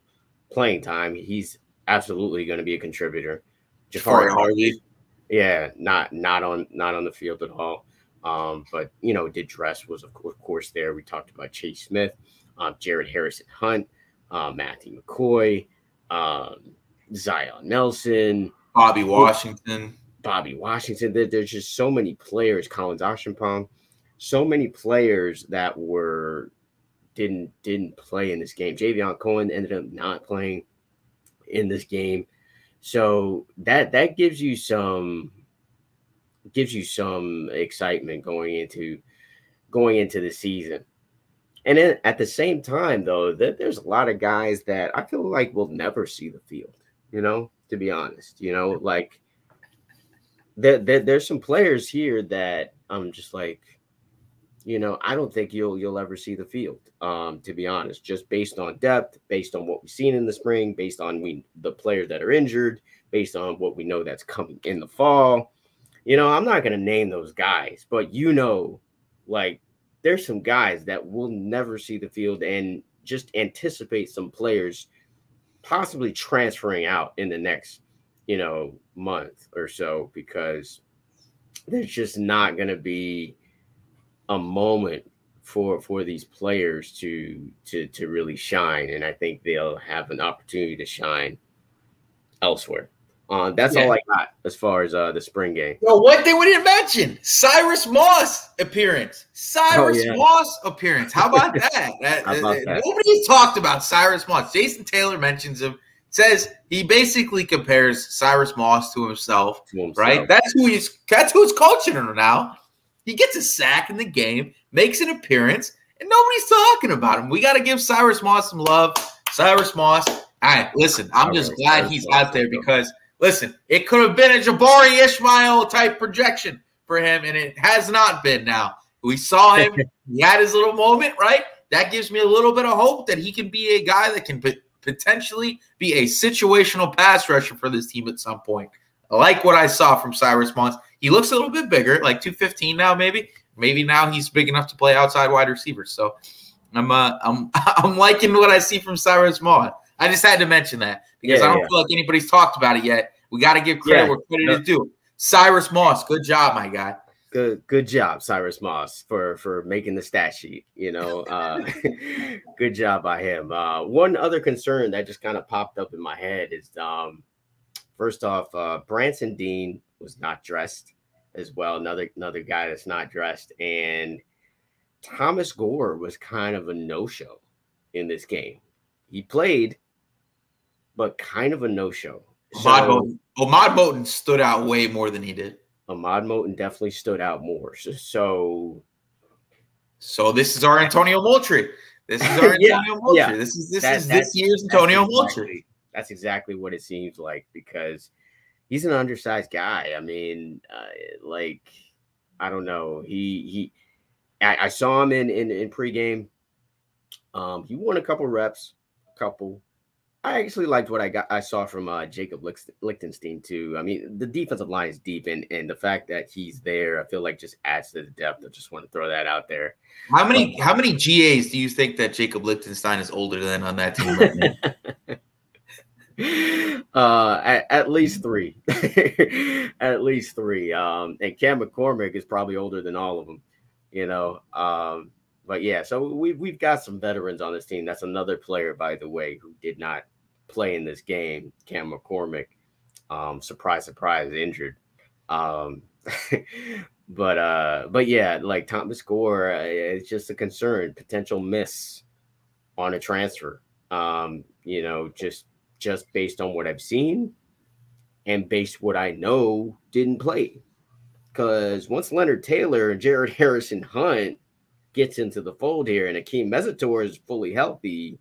playing time. He's absolutely going to be a contributor. Jahfari Harvey, yeah, not not on not on the field at all. Um, but you know, did dress was of course there. We talked about Chase Smith, um, Jared Harrison Hunt, uh, Matthew McCoy, um, Zion Nelson, Bobby Washington, Bobby Washington. There, there's just so many players. Collins Acheampong, so many players that were didn't didn't play in this game. Javion Cohen ended up not playing in this game, so that that gives you some gives you some excitement going into going into the season. And then at the same time, though, that there's a lot of guys that I feel like will never see the field. You know, to be honest, you know, like there, there, there's some players here that I'm just like, you know, I don't think you'll you'll ever see the field. Um, to be honest, just based on depth, based on what we've seen in the spring, based on we the players that are injured, based on what we know that's coming in the fall. You know, I'm not gonna name those guys, but you know, like there's some guys that will never see the field and just anticipate some players possibly transferring out in the next, you know, month or so because there's just not going to be a moment for for these players to to to really shine and I think they'll have an opportunity to shine elsewhere. Uh, that's yeah. all I got as far as uh, the spring game. Well, what they wouldn't mention Cyrus Moss appearance. Cyrus oh, yeah. Moss appearance. How about that? that, How about that? Nobody talked about Cyrus Moss. Jason Taylor mentions him. Says he basically compares Cyrus Moss to himself, to himself. Right? That's who he's. That's who's coaching him now. He gets a sack in the game, makes an appearance, and nobody's talking about him. We got to give Cyrus Moss some love. Cyrus Moss. All right, listen. I'm just glad he's out there because Listen, it could have been a Jabari Ishmael type projection for him, and it has not been now. We saw him. he had his little moment, right? That gives me a little bit of hope that he can be a guy that can potentially be a situational pass rusher for this team at some point. I like what I saw from Cyrus Moss. He looks a little bit bigger, like 215 now, maybe. Maybe now he's big enough to play outside wide receiver. So I'm uh, I'm I'm liking what I see from Cyrus Moss. I just had to mention that because yeah, I don't yeah. feel like anybody's talked about it yet. We got to give credit yeah, where credit is due. Cyrus Moss, good job, my guy. Good, good job, Cyrus Moss, for for making the stat sheet. You know, uh, good job by him. Uh, one other concern that just kind of popped up in my head is, um, first off, uh, Branson Deen was not dressed as well. Another another guy that's not dressed, and Thomas Gore was kind of a no-show in this game. He played, but kind of a no-show. Ahmad, so, Moten, Ahmad Moten stood out way more than he did. Ahmad Moten definitely stood out more. So, so, so this is our Antonio Moultrie. This is our yeah, Antonio Moultrie. Yeah. This is this that, is this year's Antonio exactly, Moultrie. That's exactly what it seems like because he's an undersized guy. I mean, uh, like I don't know. He he. I, I saw him in in, in pregame. Um, he won a couple reps, a couple. I actually liked what I got. I saw from uh, Jacob Lichtenstein too. I mean, the defensive line is deep, and and the fact that he's there, I feel like just adds to the depth. I just want to throw that out there. How many how many GAs do you think that Jacob Lichtenstein is older than on that team right uh, at, at, least three, at least three. Um, and Cam McCormick is probably older than all of them, you know. Um, but yeah, so we we've got some veterans on this team. That's another player, by the way, who did not play in this game. Cam McCormick, um, surprise, surprise, injured. Um, but uh, but yeah, like Thomas Gore, uh, it's just a concern, potential miss on a transfer. Um, you know, just just based on what I've seen and based what I know didn't play. Because once Leonard Taylor and Jared Harrison Hunt gets into the fold here and Akheem Mesidor is fully healthy,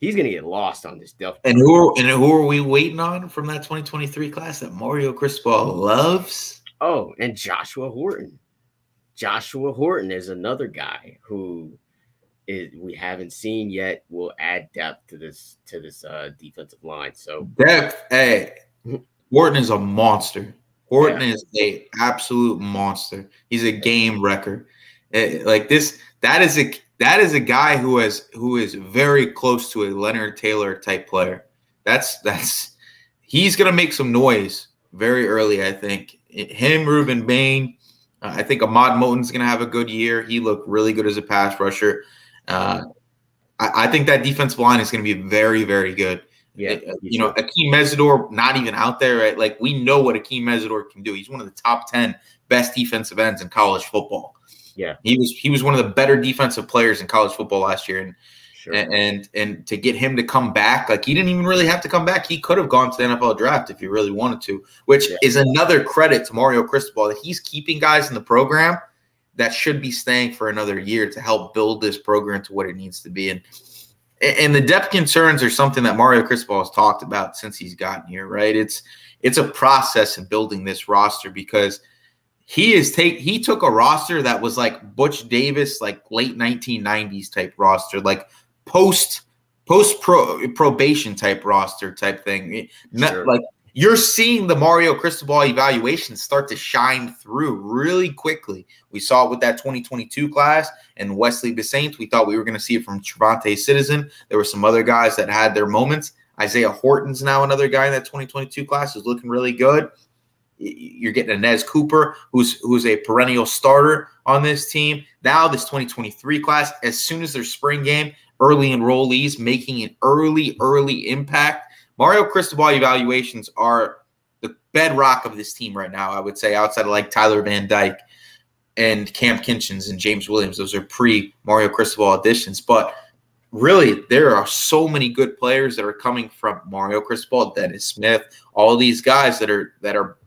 he's going to get lost on this depth. And who are, and who are we waiting on from that 2023 class that Mario Cristobal loves? Oh, and Joshua Horton. Joshua Horton is another guy who is we haven't seen yet will add depth to this to this uh defensive line. So depth, hey, Horton is a monster. Horton yeah. is a absolute monster. He's a game wrecker. Eh, like this, that is a that is a guy who has who is very close to a Leonard Taylor type player. That's that's he's gonna make some noise very early. I think him, Rueben Bain. Uh, I think Ahmad Moten's gonna have a good year. He looked really good as a pass rusher. Uh, I, I, think that defensive line is going to be very, very good. Yeah, uh, you know, Akheem Mesidor not even out there. Right? Like we know what Akheem Mesidor can do. He's one of the top ten best defensive ends in college football. Yeah, he was he was one of the better defensive players in college football last year, and sure. and, and and to get him to come back, like he didn't even really have to come back. He could have gone to the NFL draft if he really wanted to, which yeah. is another credit to Mario Cristobal that he's keeping guys in the program that should be staying for another year to help build this program to what it needs to be. And and the depth concerns are something that Mario Cristobal has talked about since he's gotten here, right? It's it's a process in building this roster because he is take he took a roster that was like Butch Davis, like late 1990s type roster, like post post pro, probation type roster type thing. Sure. Like you're seeing the Mario Cristobal evaluations start to shine through really quickly. We saw it with that 2022 class and Wesley Bissainthe. We thought we were going to see it from TreVonte Citizen. There were some other guys that had their moments. Isaiah Horton's now another guy in that 2022 class is looking really good. You're getting a Nez Cooper, who's who's a perennial starter on this team. Now, this 2023 class, as soon as their spring game, early enrollees making an early, early impact Mario Cristobal evaluations are the bedrock of this team right now. I would say outside of like Tyler Van Dyke and Cam Kinchens and James Williams, those are pre Mario Cristobal additions. But really, there are so many good players that are coming from Mario Cristobal, Dennis Smith, all these guys that are that are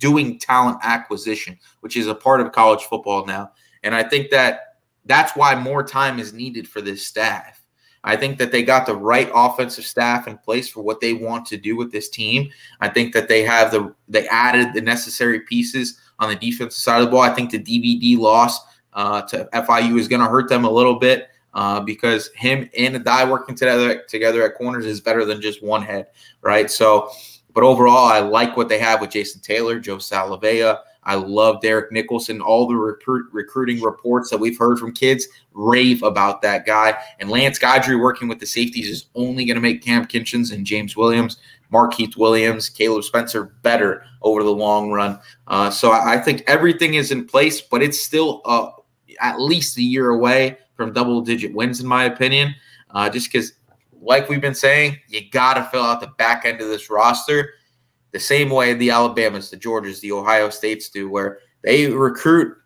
doing talent acquisition, which is a part of college football now. And I think that that's why more time is needed for this staff I think that they got the right offensive staff in place for what they want to do with this team. I think that they have the they added the necessary pieces on the defensive side of the ball. I think the DVD loss uh, to FIU is going to hurt them a little bit uh, because him and Addae working together together at corners is better than just one head, right? So, but overall, I like what they have with Jason Taylor, Joe Salavea. I love Derek Nicholson. All the recruit, recruiting reports that we've heard from kids rave about that guy. And Lance Guidry working with the safeties is only going to make Cam Kinchens and James Williams, Mark Markeith Williams, Caleb Spencer better over the long run. Uh, so I, I, think everything is in place, but it's still uh, at least a year away from double digit wins, in my opinion. Uh, just because, like we've been saying, you got to fill out the back end of this roster the same way the Alabamas, the Georgias, the Ohio States do, where they recruit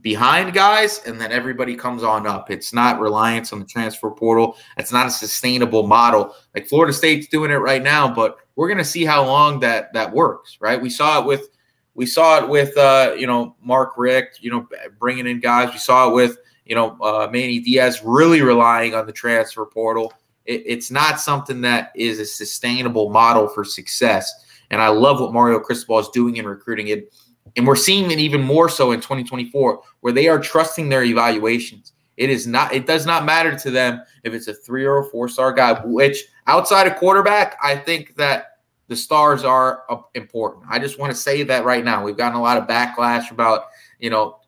behind guys and then everybody comes on up. It's not reliance on the transfer portal. It's not a sustainable model. Like Florida State's doing it right now, but we're going to see how long that that works, right? We saw it with we saw it with uh, you know Mark Richt, you know bringing in guys. We saw it with you know uh, Manny Diaz really relying on the transfer portal. It, it's not something that is a sustainable model for success. And I love what Mario Cristobal is doing in recruiting it and we're seeing it even more so in 2024, where they are trusting their evaluations. It is not, it does not matter to them if it's a three or a four star guy, which outside of quarterback, I think that the stars are important. I just want to say that right now. We've gotten a lot of backlash about, you know,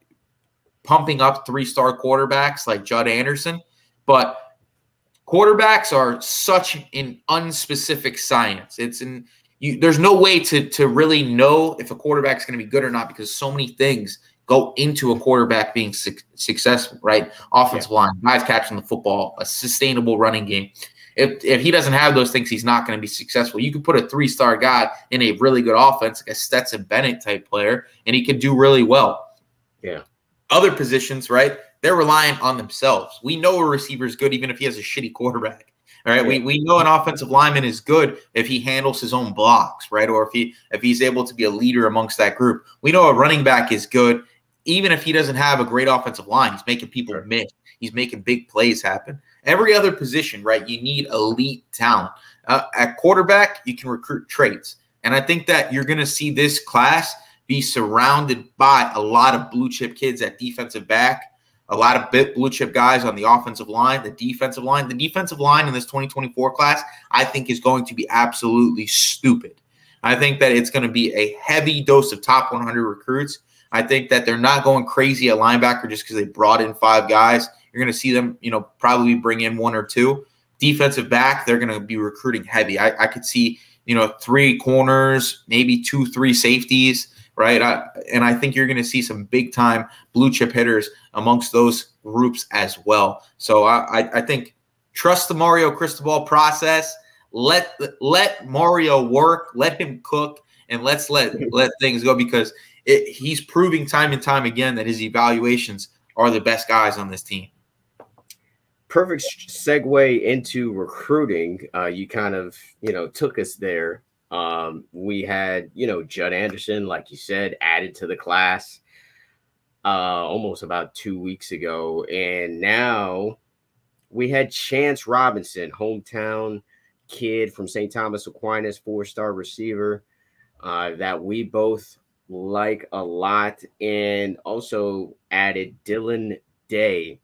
pumping up three star quarterbacks like Judd Anderson, but quarterbacks are such an unspecific science. It's an you, there's no way to to really know if a quarterback is going to be good or not because so many things go into a quarterback being su- successful, right? Offensive yeah. line, guys catching the football, a sustainable running game. If, if he doesn't have those things, he's not going to be successful. You could put a three star guy in a really good offense, like a Stetson Bennett type player, and he could do really well. Yeah. Other positions, right? They're reliant on themselves. We know a receiver is good even if he has a shitty quarterback. All right, we, we know an offensive lineman is good if he handles his own blocks, right? Or if he if he's able to be a leader amongst that group. We know a running back is good even if he doesn't have a great offensive line. He's making people sure. miss. He's making big plays happen. Every other position, right? You need elite talent. Uh, at quarterback, you can recruit traits, and I think that you're going to see this class be surrounded by a lot of blue chip kids at defensive back a lot of bit blue chip guys on the offensive line, the defensive line. The defensive line in this 2024 class, I think, is going to be absolutely stupid. I think that it's going to be a heavy dose of top 100 recruits. I think that they're not going crazy at linebacker just because they brought in five guys. You're going to see them, you know, probably bring in one or two. Defensive back, they're going to be recruiting heavy. I, I could see, you know, three corners, maybe two, three safeties right? I, and I think you're going to see some big time blue chip hitters amongst those groups as well. So I, I think trust the Mario Cristobal process. Let let Mario work. Let him cook, and let's let let things go because it, he's proving time and time again that his evaluations are the best guys on this team. Perfect segue into recruiting. Uh, you kind of you know took us there um, we had, you know, Judd Anderson, like you said, added to the class uh, almost about two weeks ago. And now we had Chance Robinson, hometown kid from St. Thomas Aquinas, four star receiver uh, that we both like a lot. And also added Dylan Day,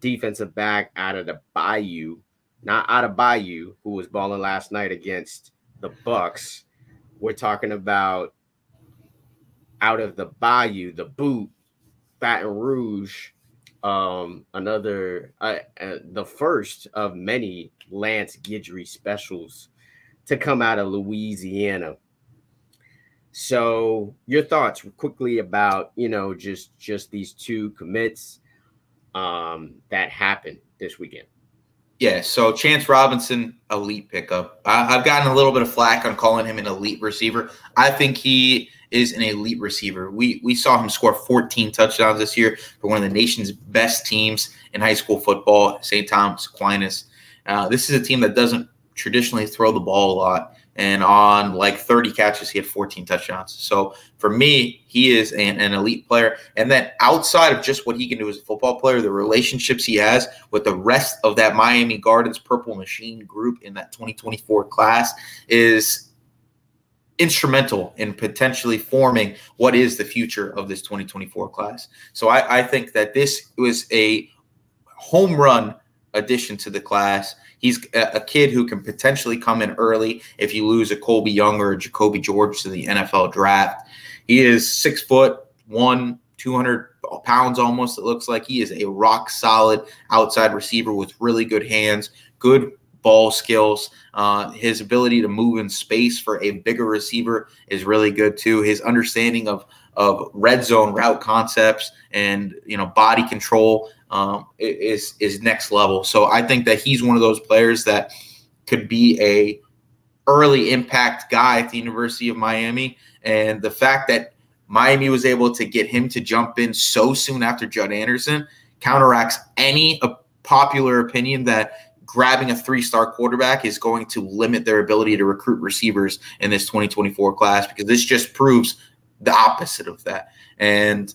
defensive back out of the Bayou, not out of Bayou, who was balling last night against the Bucks. We're talking about out of the Bayou, the boot, Baton Rouge, um, another uh, uh, the first of many Lance Guidry specials to come out of Louisiana. So, your thoughts quickly about you know just just these two commits um, that happened this weekend. Yeah, so Chance Robinson, elite pickup. I, have gotten a little bit of flack on calling him an elite receiver. I think he is an elite receiver. We we saw him score 14 touchdowns this year for one of the nation's best teams in high school football, St. Thomas Aquinas. Uh, this is a team that doesn't traditionally throw the ball a lot and on like 30 catches, he had 14 touchdowns. So for me, he is an, an, elite player. And then outside of just what he can do as a football player, the relationships he has with the rest of that Miami Gardens Purple Machine group in that 2024 class is instrumental in potentially forming what is the future of this 2024 class. So I, I think that this was a home run addition to the class. He's a kid who can potentially come in early if you lose a Colbie Young or a Jacolby George to the NFL draft. He is six foot one, 200 pounds almost. It looks like he is a rock solid outside receiver with really good hands, good ball skills. Uh, his ability to move in space for a bigger receiver is really good too. His understanding of of red zone route concepts and you know body control um, is is next level. So I think that he's one of those players that could be a early impact guy at the University of Miami, and the fact that Miami was able to get him to jump in so soon after Judd Anderson counteracts any popular opinion that grabbing a three-star quarterback is going to limit their ability to recruit receivers in this 2024 class because this just proves the opposite of that. And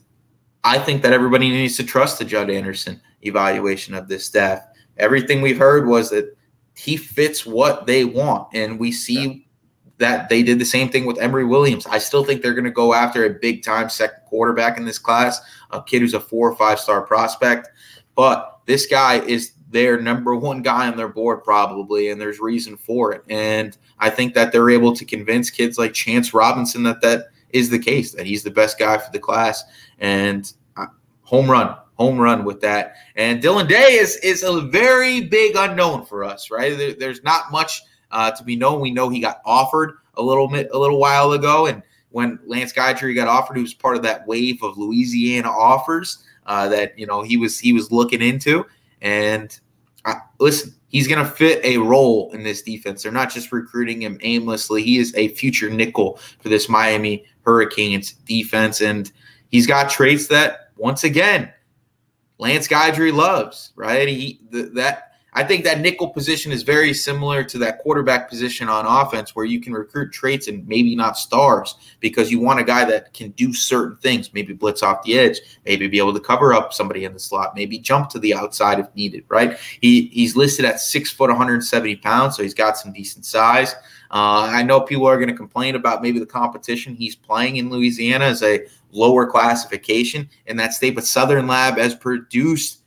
I think that everybody needs to trust the Judd Anderson evaluation of this staff. Everything we've heard was that he fits what they want, and we see yeah. that they did the same thing with Emory Williams. I still think they're going to go after a big time second quarterback in this class, a kid who's a four or five star prospect. But this guy is their number one guy on their board, probably, and there's reason for it. And I think that they're able to convince kids like Chance Robinson that that is the case, that he's the best guy for the class. And uh, home run, home run with that. And Dylan Day is is a very big unknown for us, right? There, there's not much uh, to be known. We know he got offered a little bit a little while ago, and when Lance Guidry got offered, he was part of that wave of Louisiana offers uh, that you know he was he was looking into. And uh, listen, he's going to fit a role in this defense. They're not just recruiting him aimlessly. He is a future nickel for this Miami Hurricanes defense, and he's got traits that once again Lance Guidry loves. Right, he the, that I think that nickel position is very similar to that quarterback position on offense where you can recruit traits and maybe not stars because you want a guy that can do certain things, maybe blitz off the edge, maybe be able to cover up somebody in the slot, maybe jump to the outside if needed, right? He he's listed at six foot 170 pounds, so he's got some decent size. Uh, I know people are going to complain about maybe the competition he's playing in Louisiana as a lower classification in that state, but Southern Lab has produced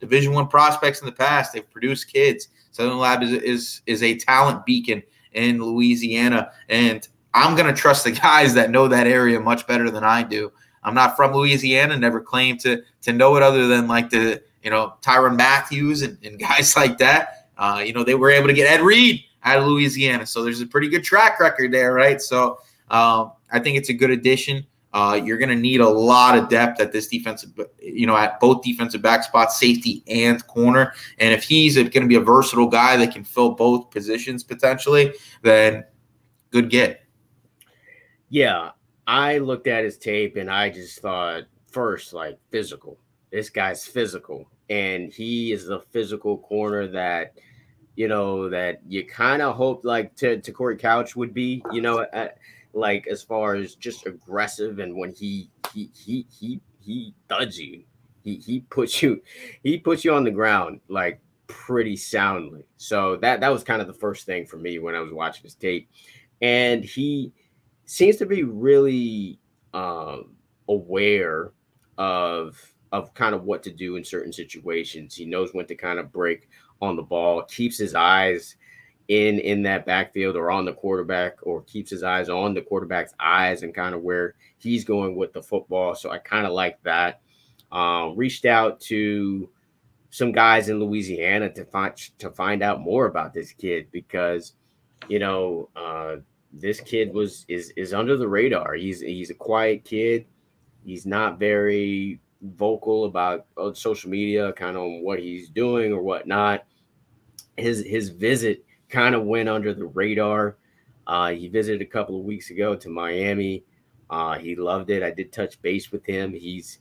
Division One prospects in the past. They've produced kids. Southern Lab is is is a talent beacon in Louisiana, and I'm gonna trust the guys that know that area much better than I do. I'm not from Louisiana, never claimed to to know it other than like the you know Tyrann Mathieu and, and guys like that. Uh, you know they were able to get Ed Reed out of Louisiana, so there's a pretty good track record there, right? So um, I think it's a good addition. Uh, you're going to need a lot of depth at this defensive, you know, at both defensive back spots, safety and corner. And if he's going to be a versatile guy that can fill both positions potentially, then good get. Yeah, I looked at his tape and I just thought first, like physical. This guy's physical, and he is the physical corner that you know that you kind of hope like to, to Corey Couch would be. You know, at, like as far as just aggressive and when he he he he he thuds you. He he puts you he puts you on the ground like pretty soundly. So that that was kind of the first thing for me when i was watching his tape. And he seems to be really um aware of of kind of what to do in certain situations. He knows when to kind of break on the ball keeps his eyes in in that backfield or on the quarterback or keeps his eyes on the quarterback's eyes and kind of where he's going with the football. So I kind of like that. Um, reached out to some guys in Louisiana to find to find out more about this kid because you know uh, this kid was is is under the radar. He's he's a quiet kid. He's not very vocal about uh, social media, kind of what he's doing or whatnot. His his visit kind of went under the radar. Uh, he visited a couple of weeks ago to Miami. Uh, he loved it. I did touch base with him. He's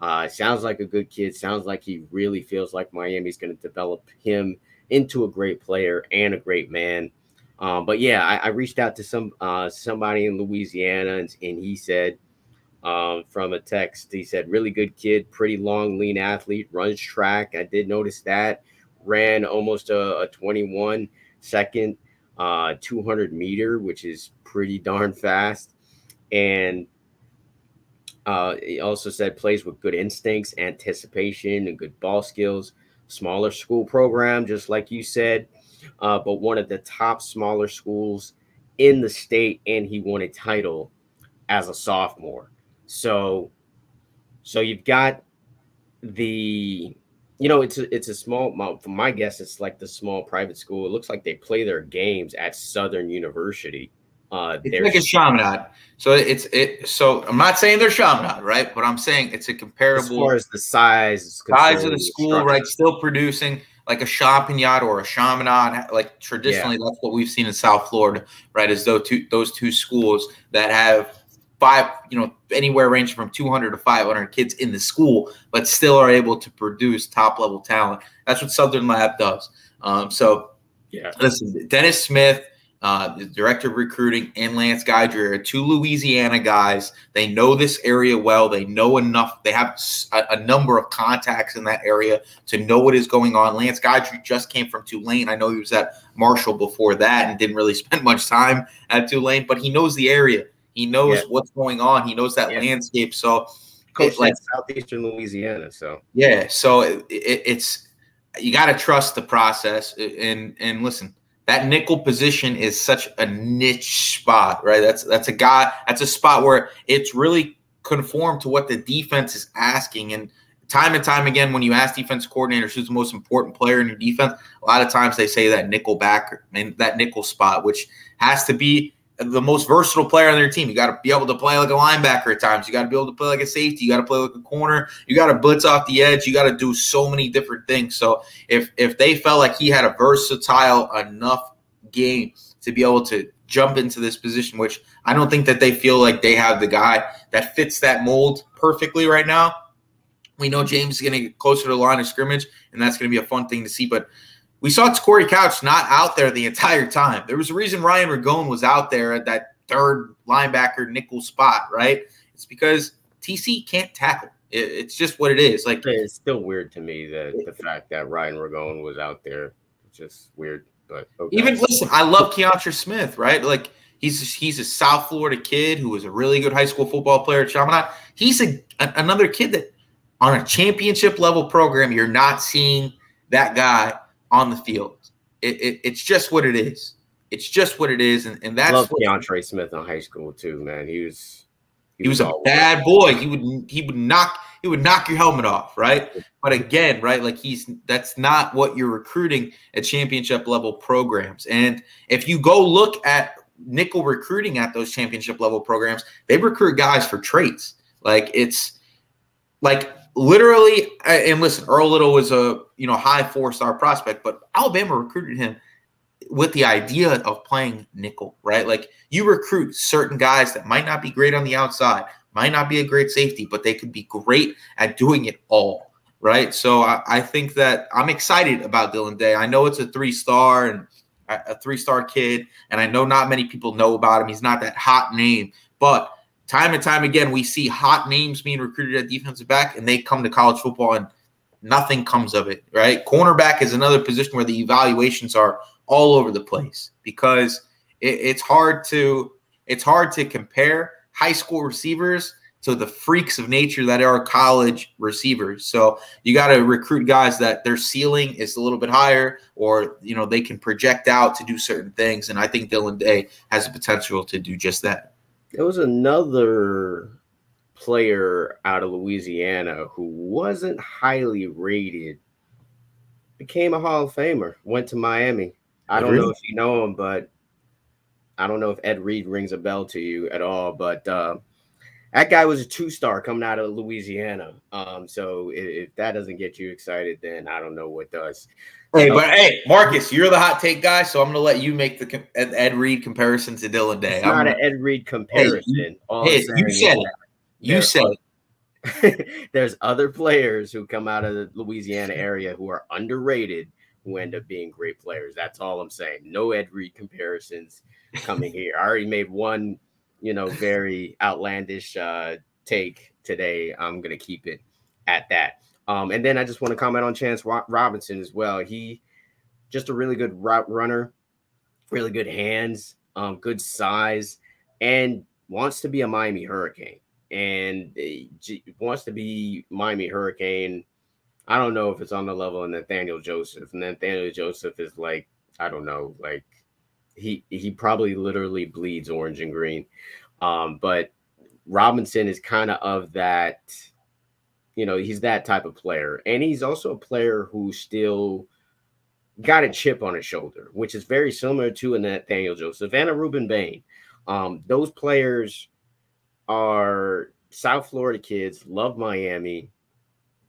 uh, sounds like a good kid. Sounds like he really feels like Miami's going to develop him into a great player and a great man. Um, but yeah, I, I, reached out to some uh, somebody in Louisiana, and, and he said um, from a text, he said, "Really good kid, pretty long, lean athlete, runs track." I did notice that ran almost a, a 21 second uh, 200 meter, which is pretty darn fast. And uh, he also said plays with good instincts, anticipation, and good ball skills. Smaller school program, just like you said, uh, but one of the top smaller schools in the state, and he won a title as a sophomore. So, so you've got the you know, it's a, it's a small. From my guess, it's like the small private school. It looks like they play their games at Southern University. Uh, it's like a Chaminade. So it's it. So I'm not saying they're Chaminade, right? But I'm saying it's a comparable as far as the size, size of the school, structure. right? Still producing like a Champagnat or a Chaminade. Like traditionally, yeah. that's what we've seen in South Florida, right? As though two those two schools that have five, you know, anywhere ranging from 200 to 500 kids in the school, but still are able to produce top level talent. That's what Southern Lab does. Um, so, Yeah. listen, Dennis Smith, uh, the director of recruiting, and Lance Guidry are two Louisiana guys. They know this area well. They know enough. They have a number of contacts in that area to know what is going on. Lance Guidry just came from Tulane. I know he was at Marshall before that and didn't really spend much time at Tulane, but he knows the area. He knows Yeah. what's going on. He knows that Yeah. landscape. So, Coach like, Southeastern Louisiana. So yeah, so it, it, it's you got to trust the process and and listen. That nickel position is such a niche spot, right? That's that's a guy. That's a spot where it's really conformed to what the defense is asking. And time and time again, when you ask defense coordinators who's the most important player in your defense, a lot of times they say that nickel back and that nickel spot, which has to be the most versatile player on their team. You got to be able to play like a linebacker at times. You got to be able to play like a safety. You got to play like a corner. You got to blitz off the edge. You got to do so many different things. So if if they felt like he had a versatile enough game to be able to jump into this position, which I don't think that they feel like they have the guy that fits that mold perfectly right now. We know James is going to get closer to the line of scrimmage, and that's going to be a fun thing to see. But we saw Corey Couch not out there the entire time. There was a reason Ryan Ragone was out there at that third linebacker nickel spot, right? It's because TC can't tackle. It, it's just what it is. Like it's still weird to me that the fact that Ryan Ragone was out there. Just weird. But okay. even listen, I love Keontra Smith, right? Like he's he's a South Florida kid who was a really good high school football player at Chaminade. He's a, a another kid that on a championship level program, you're not seeing that guy on the field. It, it, it's just what it is. It's just what it is, and, and that's love what, Keontra Smith in high school too, man. He was he was a bad boy. He would he would knock he would knock your helmet off, right? But again, right, like he's that's not what you're recruiting at championship level programs. And if you go look at nickel recruiting at those championship level programs, they recruit guys for traits. Like it's like literally and listen, Earl Little was a you know high four star prospect, but Alabama recruited him with the idea of playing nickel, right? Like you recruit certain guys that might not be great on the outside, might not be a great safety, but they could be great at doing it all, right? So I, I think that I'm excited about Dylan Day. I know it's a three star and a, a three star kid, and I know not many people know about him. He's not that hot name, but time and time again, we see hot names being recruited at defensive back, and they come to college football and nothing comes of it, right? Cornerback is another position where the evaluations are all over the place because it, it's hard to it's hard to compare high school receivers to the freaks of nature that are college receivers. So you got to recruit guys that their ceiling is a little bit higher, or you know they can project out to do certain things. And I think Dylan Day has the potential to do just that. There was another player out of Louisiana who wasn't highly rated, became a Hall of Famer, went to Miami. I don't know if you know him, but I don't know if Ed Reed rings a bell to you at all. But uh, that guy was a two star coming out of Louisiana. Um, so if, if that doesn't get you excited, then I don't know what does. Hey, but hey, Marcus, you're the hot take guy, so I'm going to let you make the Ed, Ed Reed comparison to Dylan Day. It's I'm not gonna- an Ed Reed comparison. I'm hey, you said it. You there said it. there's other players who come out of the Louisiana area who are underrated who end up being great players. That's all I'm saying. No Ed Reed comparisons coming here. I already made one, you know, very outlandish uh, take today. I'm gonna keep it at that. Um, and then I just want to comment on Chance Robinson as well. He just a really good route runner, really good hands, um, good size, and wants to be a Miami Hurricane. And uh, wants to be Miami Hurricane. I don't know if it's on the level of Nathaniel Joseph. And Nathaniel Joseph is like I don't know, like he he probably literally bleeds orange and green. Um, but Robinson is kind of of that, you know, he's that type of player. And he's also a player who still got a chip on his shoulder, which is very similar to a Nathaniel Joseph and a Rueben Bain. Um, those players are South Florida kids, love Miami,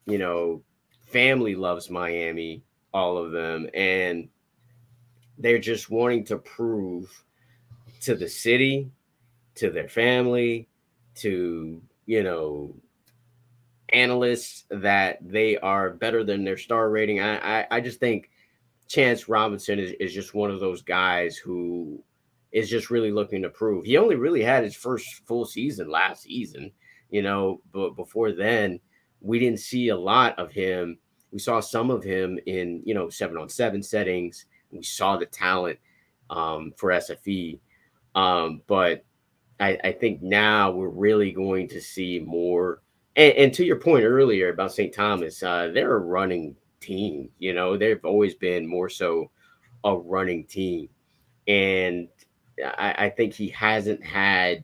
you know, family loves Miami, all of them. And they're just wanting to prove to the city, to their family, to you know analysts that they are better than their star rating. I I, I just think Chance Robinson is, is just one of those guys who is just really looking to prove. He only really had his first full season last season, you know, but before then, we didn't see a lot of him. We saw some of him in, you know, seven on seven settings. We saw the talent um, for SFE. Um, but I, I, think now we're really going to see more. And, and to your point earlier about St. Thomas, uh, they're a running team. You know, they've always been more so a running team. And I, I think he hasn't had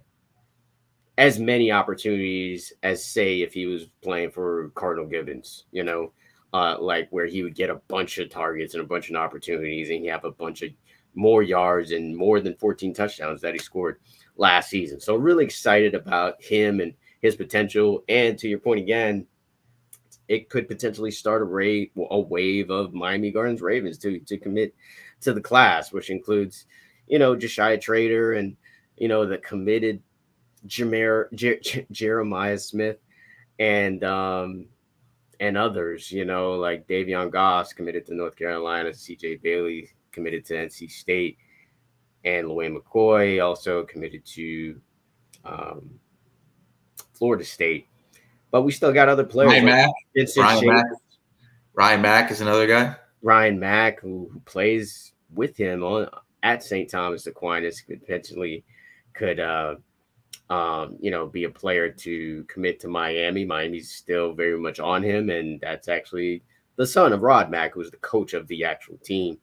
as many opportunities as say if he was playing for Cardinal Gibbons, you know, uh, like where he would get a bunch of targets and a bunch of opportunities and he have a bunch of more yards and more than 14 touchdowns that he scored last season. So really excited about him and his potential. And to your point again, it could potentially start a, rate, a wave of Miami Gardens Ravens to to commit to the class, which includes, you know, Josiah Trader and you know the committed Jameer, J- Jeremiah Smith and um and others, you know, like Davion Gause committed to North Carolina, CJ Bailey committed to NC State, and Lawayne McCoy also committed to um, Florida State. But we still got other players. Ryan like Mack. Ryan Mack. Ryan Mack is another guy. Ryan Mack, who, who plays with him on at St. Thomas Aquinas, could potentially could uh, um, you know be a player to commit to Miami. Miami's still very much on him, and that's actually the son of Rod Mack, who's the coach of the actual team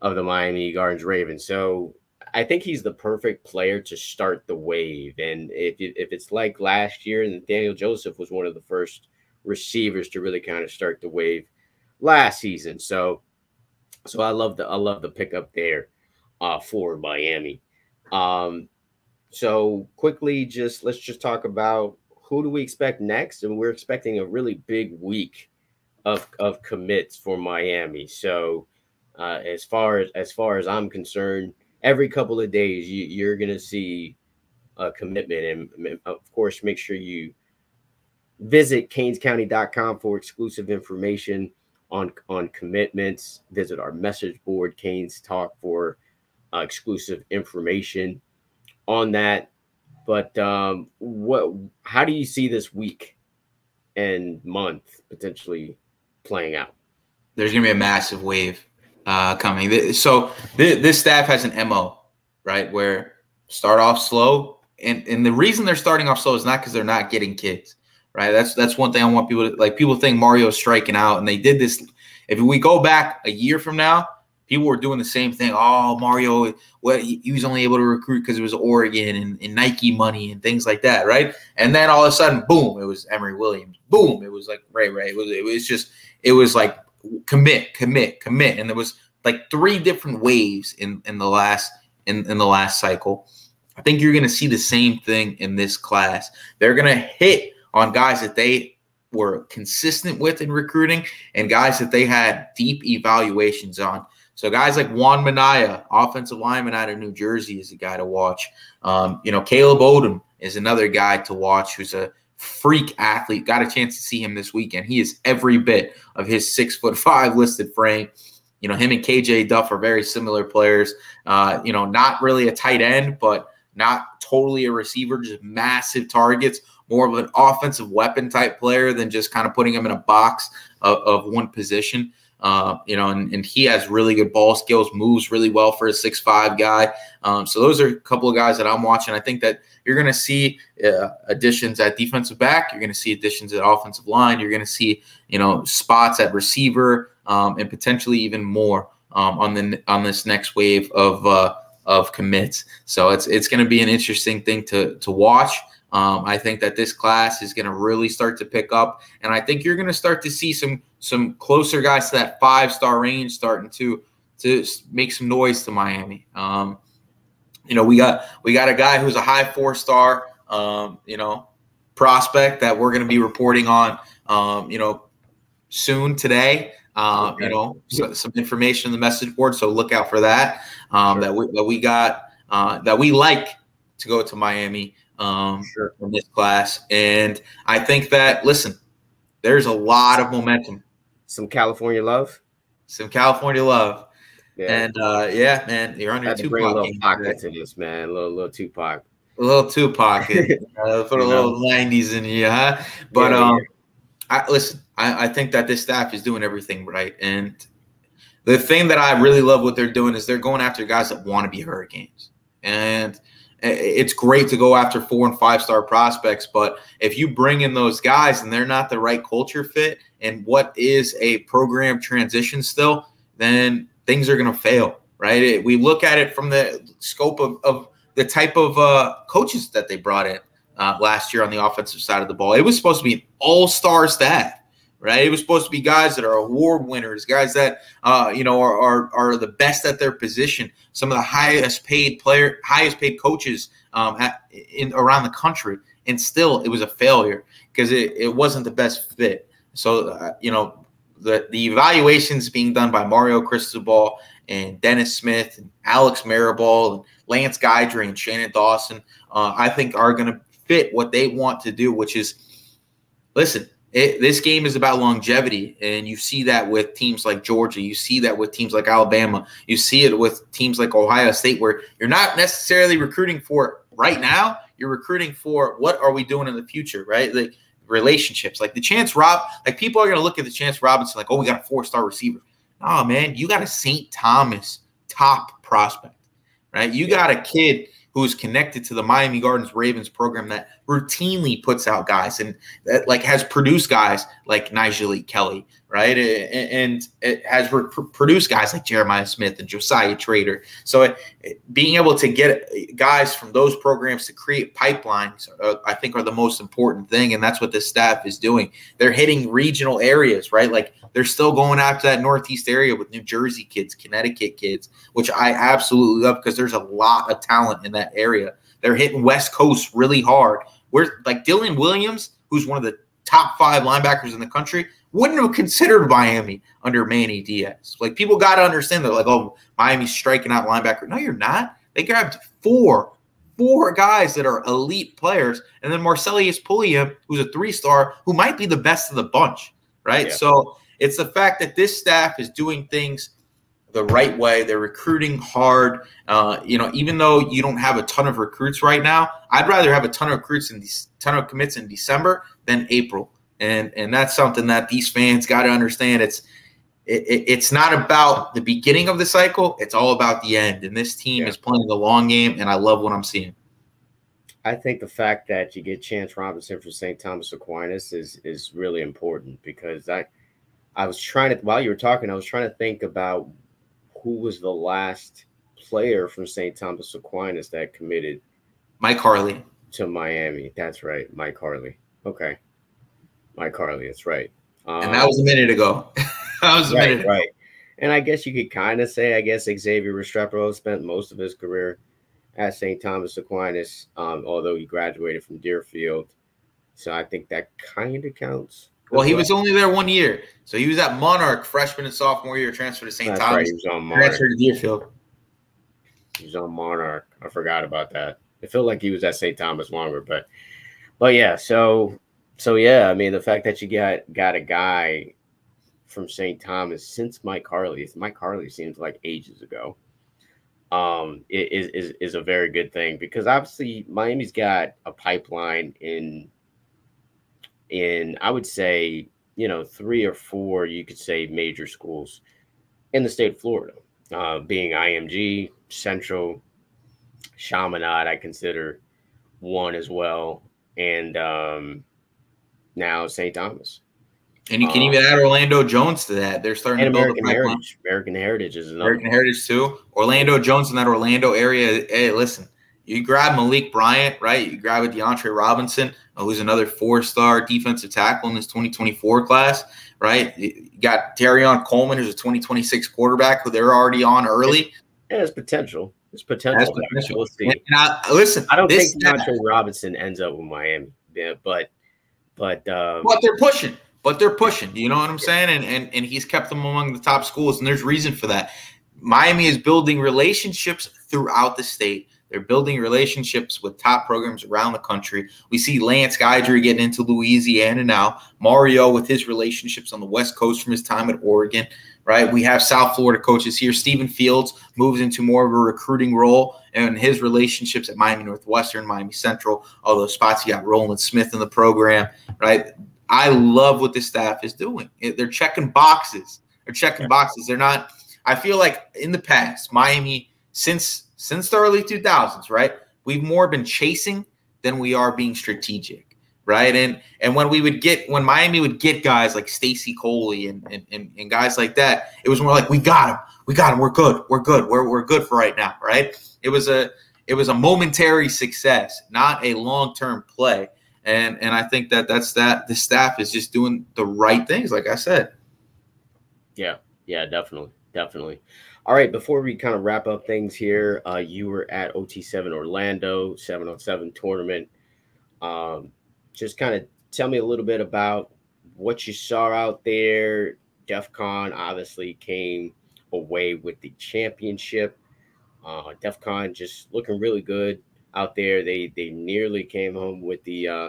of the Miami Gardens Ravens. So I think he's the perfect player to start the wave. And if if it's like last year, and Daniel Joseph was one of the first receivers to really kind of start the wave last season. So so I love the I love the pickup there uh, for Miami. Um, so quickly, just let's just talk about who do we expect next, and we're expecting a really big week of of commits for Miami. So uh, as far as as far as I'm concerned every couple of days you, you're going to see a commitment and of course make sure you visit canescounty.com for exclusive information on on commitments. Visit our message board canes talk for uh, exclusive information on that. But um what how do you see this week and month potentially playing out? There's going to be a massive wave uh, coming. So this staff has an mo, right? Where start off slow, and and the reason they're starting off slow is not because they're not getting kids, right? That's that's one thing I want people to like. People think Mario's striking out, and they did this. If we go back a year from now, people were doing the same thing. Oh, Mario, what he was only able to recruit because it was Oregon and, and, Nike money and things like that, right? And then all of a sudden, boom, it was Emory Williams. Boom, it was like Ray Ray. It was, it was just, it was like commit, commit, commit. And there was like three different waves in in the last in, in the last cycle. I think you're going to see the same thing in this class. They're going to hit on guys that they were consistent with in recruiting and guys that they had deep evaluations on. So guys like Juan Minaya, offensive lineman out of New Jersey, is a guy to watch. Um, you know, Caleb Odom is another guy to watch who's a freak athlete. Got a chance to see him this weekend. He is every bit of his six foot five listed frame. You know, him and KJ Duff are very similar players. Uh, you know, not really a tight end, but not totally a receiver, just massive targets, more of an offensive weapon type player than just kind of putting him in a box of, of one position. Uh, you know, and, and he has really good ball skills, moves really well for a six five guy. Um, so those are a couple of guys that I'm watching. I think that you're going to see uh, additions at defensive back. You're going to see additions at offensive line. You're going to see you know spots at receiver um, and potentially even more um, on the on this next wave of uh, of commits. So it's it's going to be an interesting thing to to watch. Um, I think that this class is going to really start to pick up, and I think you're going to start to see some some closer guys to that five star range starting to to make some noise to Miami. Um, you know, we got we got a guy who's a high four star, um, you know, prospect that we're going to be reporting on, um, you know, soon today. Um, okay. You know, so, some information in the message board, so look out for that. Um, sure. That we that we got uh, that we like to go to Miami um, Sure. in this class, and I think that listen, there's a lot of momentum, Some California love. some California love, Yeah. and uh, yeah, man, you're on your to bring a little pocket today. to this, man. A little, little Tupac. a little Tupac, uh, put a know? little '90s in you, huh? But Yeah, um, I listen. I, I think that this staff is doing everything right, and the thing that I really love what they're doing is they're going after guys that want to be Hurricanes, and it's great to go after four and five star prospects. But if you bring in those guys and they're not the right culture fit and what is a program transition still, then things are going to fail, right? It- we look at it from the scope of, of the type of uh, coaches that they brought in uh, last year on the offensive side of the ball. It was supposed to be an all star staff. Right, it was supposed to be guys that are award winners, guys that uh, you know are, are are the best at their position, some of the highest paid player, highest paid coaches um, at, in around the country, and still it was a failure because it, it wasn't the best fit. So uh, you know the the evaluations being done by Mario Cristobal and Dennis Smith and Alex Mirabal and Lance Guidry and Shannon Dawson, uh, I think are going to fit what they want to do, which is listen. It, this game is about longevity, and you see that with teams like Georgia. You see that with teams like Alabama. You see it with teams like Ohio State, where you're not necessarily recruiting for right now. You're recruiting for what are we doing in the future, right? Like relationships, like the Chance Rob. Like people are going to look at the Chance Robinson, like, oh, we got a four star receiver. Oh man, you got a St. Thomas top prospect, right? You got a kid who's connected to the Miami Gardens Ravens program that routinely puts out guys and that like has produced guys like Nigel Kelly, right? And, it has produced guys like Jeremiah Smith and Josiah Trader. So it, it- being able to get guys from those programs to create pipelines, uh, I think, are the most important thing, and that's what this staff is doing. They're hitting regional areas, right? Like they're still going after that Northeast area with New Jersey kids, Connecticut kids, which I absolutely love because there's a lot of talent in that area. They're hitting West Coast really hard. Where like Dylan Williams, who's one of the top five linebackers in the country, wouldn't have considered Miami under Manny Diaz. Like people got to understand that, like, oh, Miami's striking out linebacker. No, you're not. They grabbed four, four guys that are elite players, and then Marcellus Pulliam, who's a three star, who might be the best of the bunch, right? Yeah. So it's the fact that this staff is doing things the right way. They're recruiting hard. Uh, you know, even though you don't have a ton of recruits right now, I'd rather have a ton of recruits in these ton of commits in December than April. And and that's something that these fans got to understand. It's it, it- it's not about the beginning of the cycle. It's all about the end. And this team Yeah. is playing the long game, and I love what I'm seeing. I think the fact that you get Chance Robinson for St. Thomas Aquinas is is really important because I I was trying to while you were talking, I was trying to think about who was the last player from St. Thomas Aquinas that committed Mike Harley. to Miami. That's right, Mike Harley. Okay, Mike Harley, That's right. Um, And that was a minute ago. that was a right, minute. ago. right. And I guess you could kind of say, I guess Xavier Restrepo spent most of his career at St. Thomas Aquinas, um, although he graduated from Deerfield. So I think that kind of counts. Well, he was only there one year. So he was at Monarch freshman and sophomore year, transferred to St. That's Thomas, right. He was on Monarch. transferred to Deerfield. He was on Monarch. I forgot about that. It felt like he was at St. Thomas longer, but but yeah. So so yeah. I mean, the fact that you got got a guy from St. Thomas since Mike Harley. Mike Harley seems like ages ago. Um, is is is a very good thing because obviously Miami's got a pipeline in in I would say you know three or four you could say major schools in the state of Florida, uh, being IMG, Central, Chaminade. I consider one as well, and um, now St. Thomas. And you can Uh, even add Orlando Jones to that. They're starting to build American a. Heritage. American Heritage is another. American Heritage too. Orlando Jones in that Orlando area. Hey, listen, you grab Malik Bryant, right? You grab a DeAndre Robinson, uh, who's another four-star defensive tackle in this 2024 class, right? You got Darion Coleman, who's a 2026 quarterback, who they're already on early. Yeah, it's potential. It's potential. Potential. We'll see. And I, listen, I don't think DeAndre Robinson ends up with Miami, yeah, but but um, But they're pushing. But they're pushing. You know what I'm saying? And and and he's kept them among the top schools, and there's reason for that. Miami is building relationships throughout the state. They're building relationships with top programs around the country. We see Lance Guidry getting into Louisiana now. Mario with his relationships on the West Coast from his time at Oregon, right? We have South Florida coaches here. Stephen Fields moves into more of a recruiting role and his relationships at Miami Northwestern, Miami Central, all those spots. You got Roland Smith in the program, right? I love what this staff is doing. They're checking boxes. They're checking boxes. They're not. I feel like in the past, Miami since since the early 2000s, right? We've more been chasing than we are being strategic, right? And and when we would get when Miami would get guys like Stacy Coley and, and and, and guys like that, it was more like we got him, we got him, we're good, we're good, we're we're good for right now, right? It was a it was a momentary success, not a long term play. And and I think that that's that the staff is just doing the right things, like I said. Yeah, yeah, definitely, definitely. All right, before we kind of wrap up things here, uh, you were at OT7 Orlando 707 tournament. Um, just kind of tell me a little bit about what you saw out there. Defcon obviously came away with the championship. Uh, Defcon just looking really good out there. They they nearly came home with the uh,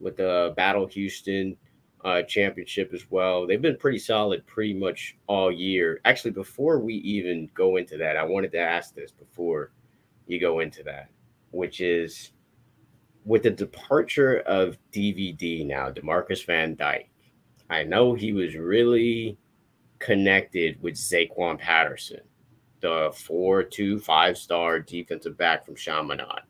with the Battle Houston uh, championship as well. They've been pretty solid pretty much all year. Actually, before we even go into that, I wanted to ask this before you go into that, which is with the departure of DVD now, Demarcus Van Dyke. I know he was really connected with Zaquan Patterson, the four, two, five star defensive back from Chaminade.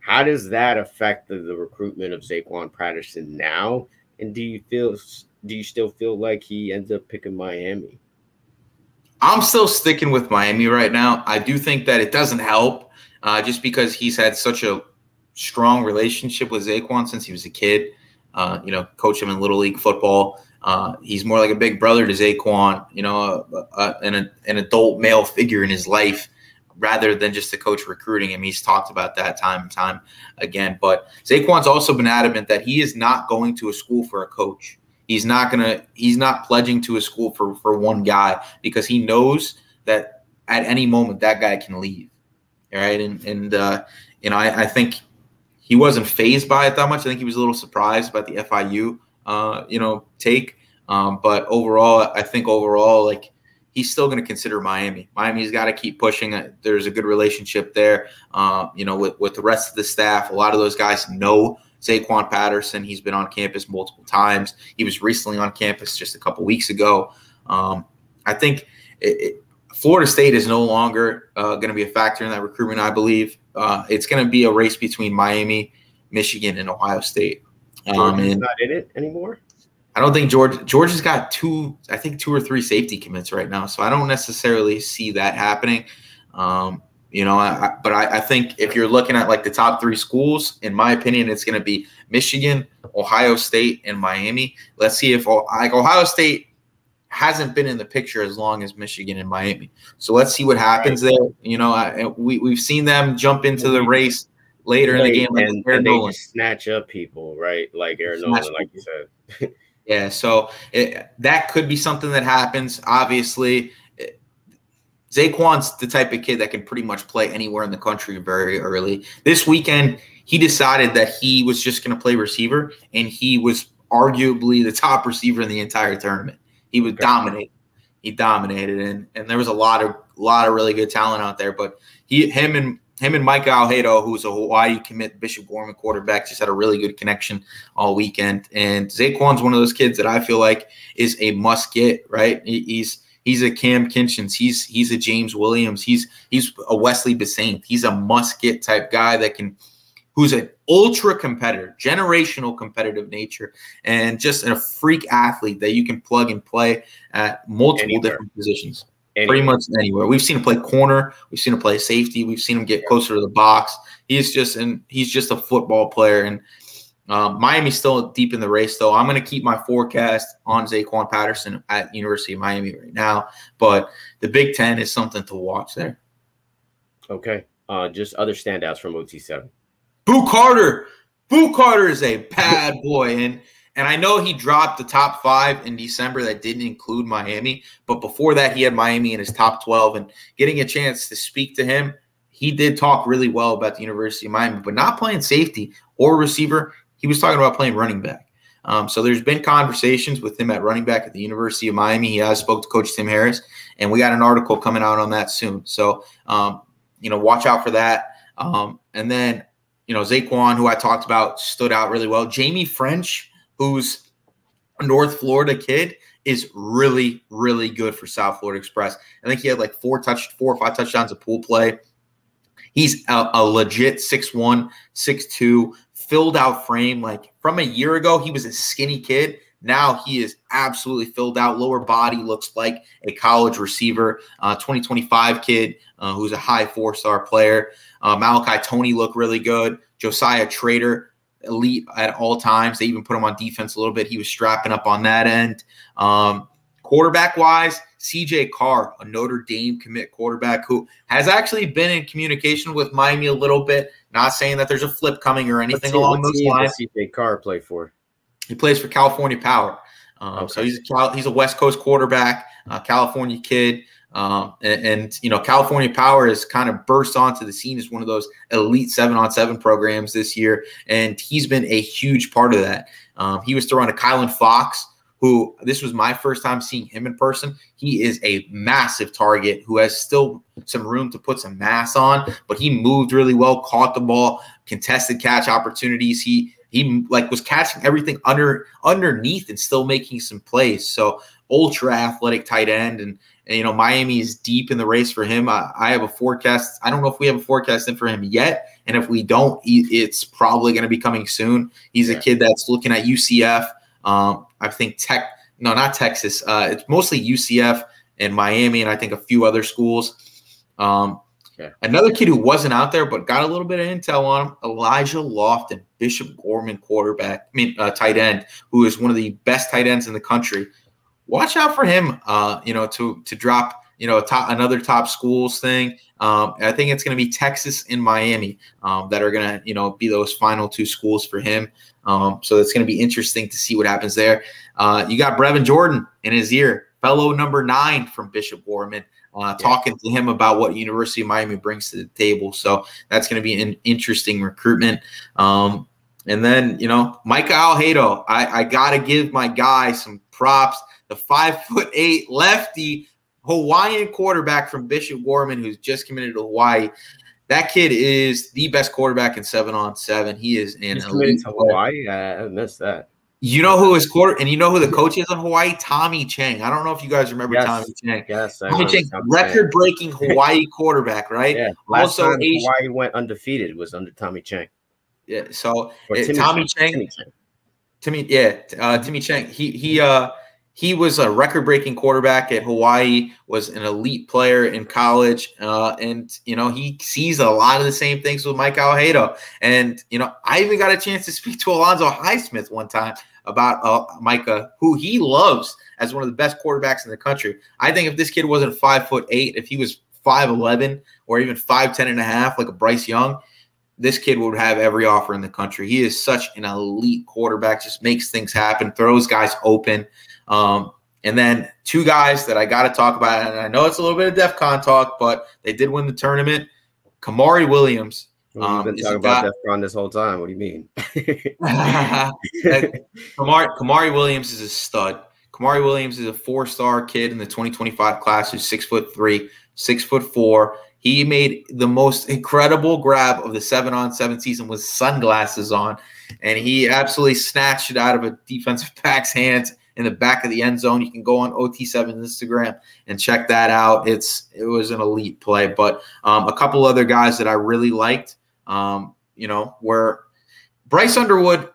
How does that affect the, the recruitment of Zaquan Patterson now? And do you feel do you still feel like he ends up picking Miami? I'm still sticking with Miami right now. I do think that it doesn't help uh, just because he's had such a strong relationship with Zaquan since he was a kid. Uh, you know, coach him in little league football. Uh, he's more like a big brother to Zaquan. You know, an an adult male figure in his life rather than just the coach recruiting him. He's talked about that time and time again. But Zaquan's also been adamant that he is not going to a school for a coach. He's not gonna. He's not pledging to a school for for one guy because he knows that at any moment that guy can leave. All right, and and uh, you know I, I think he wasn't phased by it that much. I think he was a little surprised about the FIU uh, you know take. Um, but overall, I think overall like he's still going to consider Miami. Miami's got to keep pushing. There's a good relationship there, uh, you know, with, with the rest of the staff. A lot of those guys know Zaquan Patterson. He's been on campus multiple times. He was recently on campus just a couple weeks ago. Um, I think it, Florida State is no longer uh, going to be a factor in that recruitment. I believe uh, it's going to be a race between Miami, Michigan, and Ohio State. Um, and, not in it anymore. I don't think George Georgia's got two, I think two or three safety commits right now, so I don't necessarily see that happening. Um, you know, I, but I, I, think if you're looking at like the top three schools, in my opinion, it's going to be Michigan, Ohio State, and Miami. Let's see if like Ohio State hasn't been in the picture as long as Michigan and Miami. So let's see what happens there. You know, I, we we've seen them jump into the race later in the game, like and, and they just snatch up people, right? Like Aaron Nolan, like you said. Yeah, so it, that could be something that happens. Obviously, it, Zaquan's the type of kid that can pretty much play anywhere in the country very early. This weekend, he decided that he was just going to play receiver, and he was arguably the top receiver in the entire tournament. He would okay. dominate. He dominated, and and there was a lot of lot of really good talent out there. But he, him, and him and Mike Alejado, who's a Hawaii commit Bishop Gorman quarterback, just had a really good connection all weekend. And Zaquan's one of those kids that I feel like is a must get, right? He's he's a Cam Kinchens, he's he's a James Williams, he's he's a Wesley Bissainthe. He's a must get type guy that can who's an ultra competitor, generational competitive nature, and just a freak athlete that you can plug and play at multiple Anywhere. different positions. Anywhere. Pretty much anywhere. We've seen him play corner. We've seen him play safety. We've seen him get closer to the box. He's just and he's just a football player. And um, Miami's still deep in the race, though. I'm going to keep my forecast on Zaquan Patterson at University of Miami right now. But the Big Ten is something to watch there. Okay. Uh, just other standouts from OT7. Boo Carter. Boo Carter is a bad boy, and and I know he dropped the top five in December that didn't include Miami, but before that, he had Miami in his top 12. And getting a chance to speak to him, he did talk really well about the University of Miami, but not playing safety or receiver. He was talking about playing running back. Um, so there's been conversations with him at running back at the University of Miami. He has spoke to Coach Tim Harris, and we got an article coming out on that soon. So um, you know, watch out for that. Um, and then you know, Zaquan, who I talked about, stood out really well. Jaime Ffrench, who's a North Florida kid, is really, really good for South Florida Express. I think he had like four touch, four or five touchdowns of pool play. He's a, a legit 6'1, 6'2, filled out frame. Like from a year ago, he was a skinny kid. Now he is absolutely filled out. Lower body looks like a college receiver. Uh, 2025 kid uh, who's a high four star player. Uh, Malachi Toney looked really good. Josiah Trader, elite at all times. They even put him on defense a little bit. He was strapping up on that end. Um, quarterback wise, CJ Carr, a Notre Dame commit quarterback who has actually been in communication with Miami a little bit. Not saying that there's a flip coming or anything along those lines. CJ Carr play for? He plays for California Power. Um, okay. So he's a he's a West Coast quarterback, uh, California kid. Um, and, and, you know, California Power has kind of burst onto the scene as one of those elite seven on seven programs this year, and he's been a huge part of that. Um, he was throwing to Kylan Fox, who this was my first time seeing him in person. He is a massive target who has still some room to put some mass on, but he moved really well, caught the ball, contested catch opportunities. He he like was catching everything under underneath and still making some plays. So ultra athletic tight end and and, you know, Miami is deep in the race for him. I, I, have a forecast. I don't know if we have a forecast in for him yet. And if we don't, it's probably going to be coming soon. He's a kid that's looking at UCF. Um, I think Tech, no, not Texas. Uh, it's mostly UCF and Miami, and I think a few other schools. Um, Another kid who wasn't out there but got a little bit of intel on him, Elijah Lofton, Bishop Gorman quarterback, I mean, uh, tight end, who is one of the best tight ends in the country watch out for him. Uh, you know, to to drop you know top, another top schools thing. Um, I think it's going to be Texas and Miami um, that are going to you know be those final two schools for him. Um, so it's going to be interesting to see what happens there. Uh, you got Brevin Jordan in his ear, fellow number nine from Bishop Gorman. Uh, talking to him about what University of Miami brings to the table. So that's going to be an interesting recruitment. Um, and then, you know, Micah Alejado, I, I got to give my guy some props the five foot eight lefty Hawaiian quarterback from Bishop Gorman, who's just committed to Hawaii. That kid is the best quarterback in seven on seven. He is in Hawaii. I missed that. You know who his quarter, and you know who the coach is in Hawaii? Tommy Chang. I don't know if you guys remember yes. Tommy Chang. Yes, Tommy Chang, record-breaking Hawaii quarterback, right? Yeah. Last also, time Asian. Hawaii went undefeated was under Tommy Chang. Yeah. So it, Tommy Chang. Timmy Chang. Timmy, yeah, uh, Timmy Chang. He he uh he was a record-breaking quarterback at Hawaii. Was an elite player in college, uh, and you know he sees a lot of the same things with Mike Alejado. And you know, I even got a chance to speak to Alonzo Highsmith one time about uh, Micah, who he loves as one of the best quarterbacks in the country. I think if this kid wasn't five foot eight, if he was five eleven or even five ten and a half, like a Bryce Young, this kid would have every offer in the country. He is such an elite quarterback, just makes things happen, throws guys open. Um, and then two guys that I got to talk about, and I know it's a little bit of Defcon talk, but they did win the tournament. Kamari Williams. Well, you've been um, talking about CON this whole time. What do you mean? Kamari, Kamari Williams is a stud. Kamari Williams is a four-star kid in the 2025 class who's six foot three, six foot four. He made the most incredible grab of the seven on seven season with sunglasses on, and he absolutely snatched it out of a defensive back's hands in the back of the end zone. You can go on OT7 Instagram and check that out. It's it was an elite play. But um, a couple other guys that I really liked, um, you know, where Bryce Underwood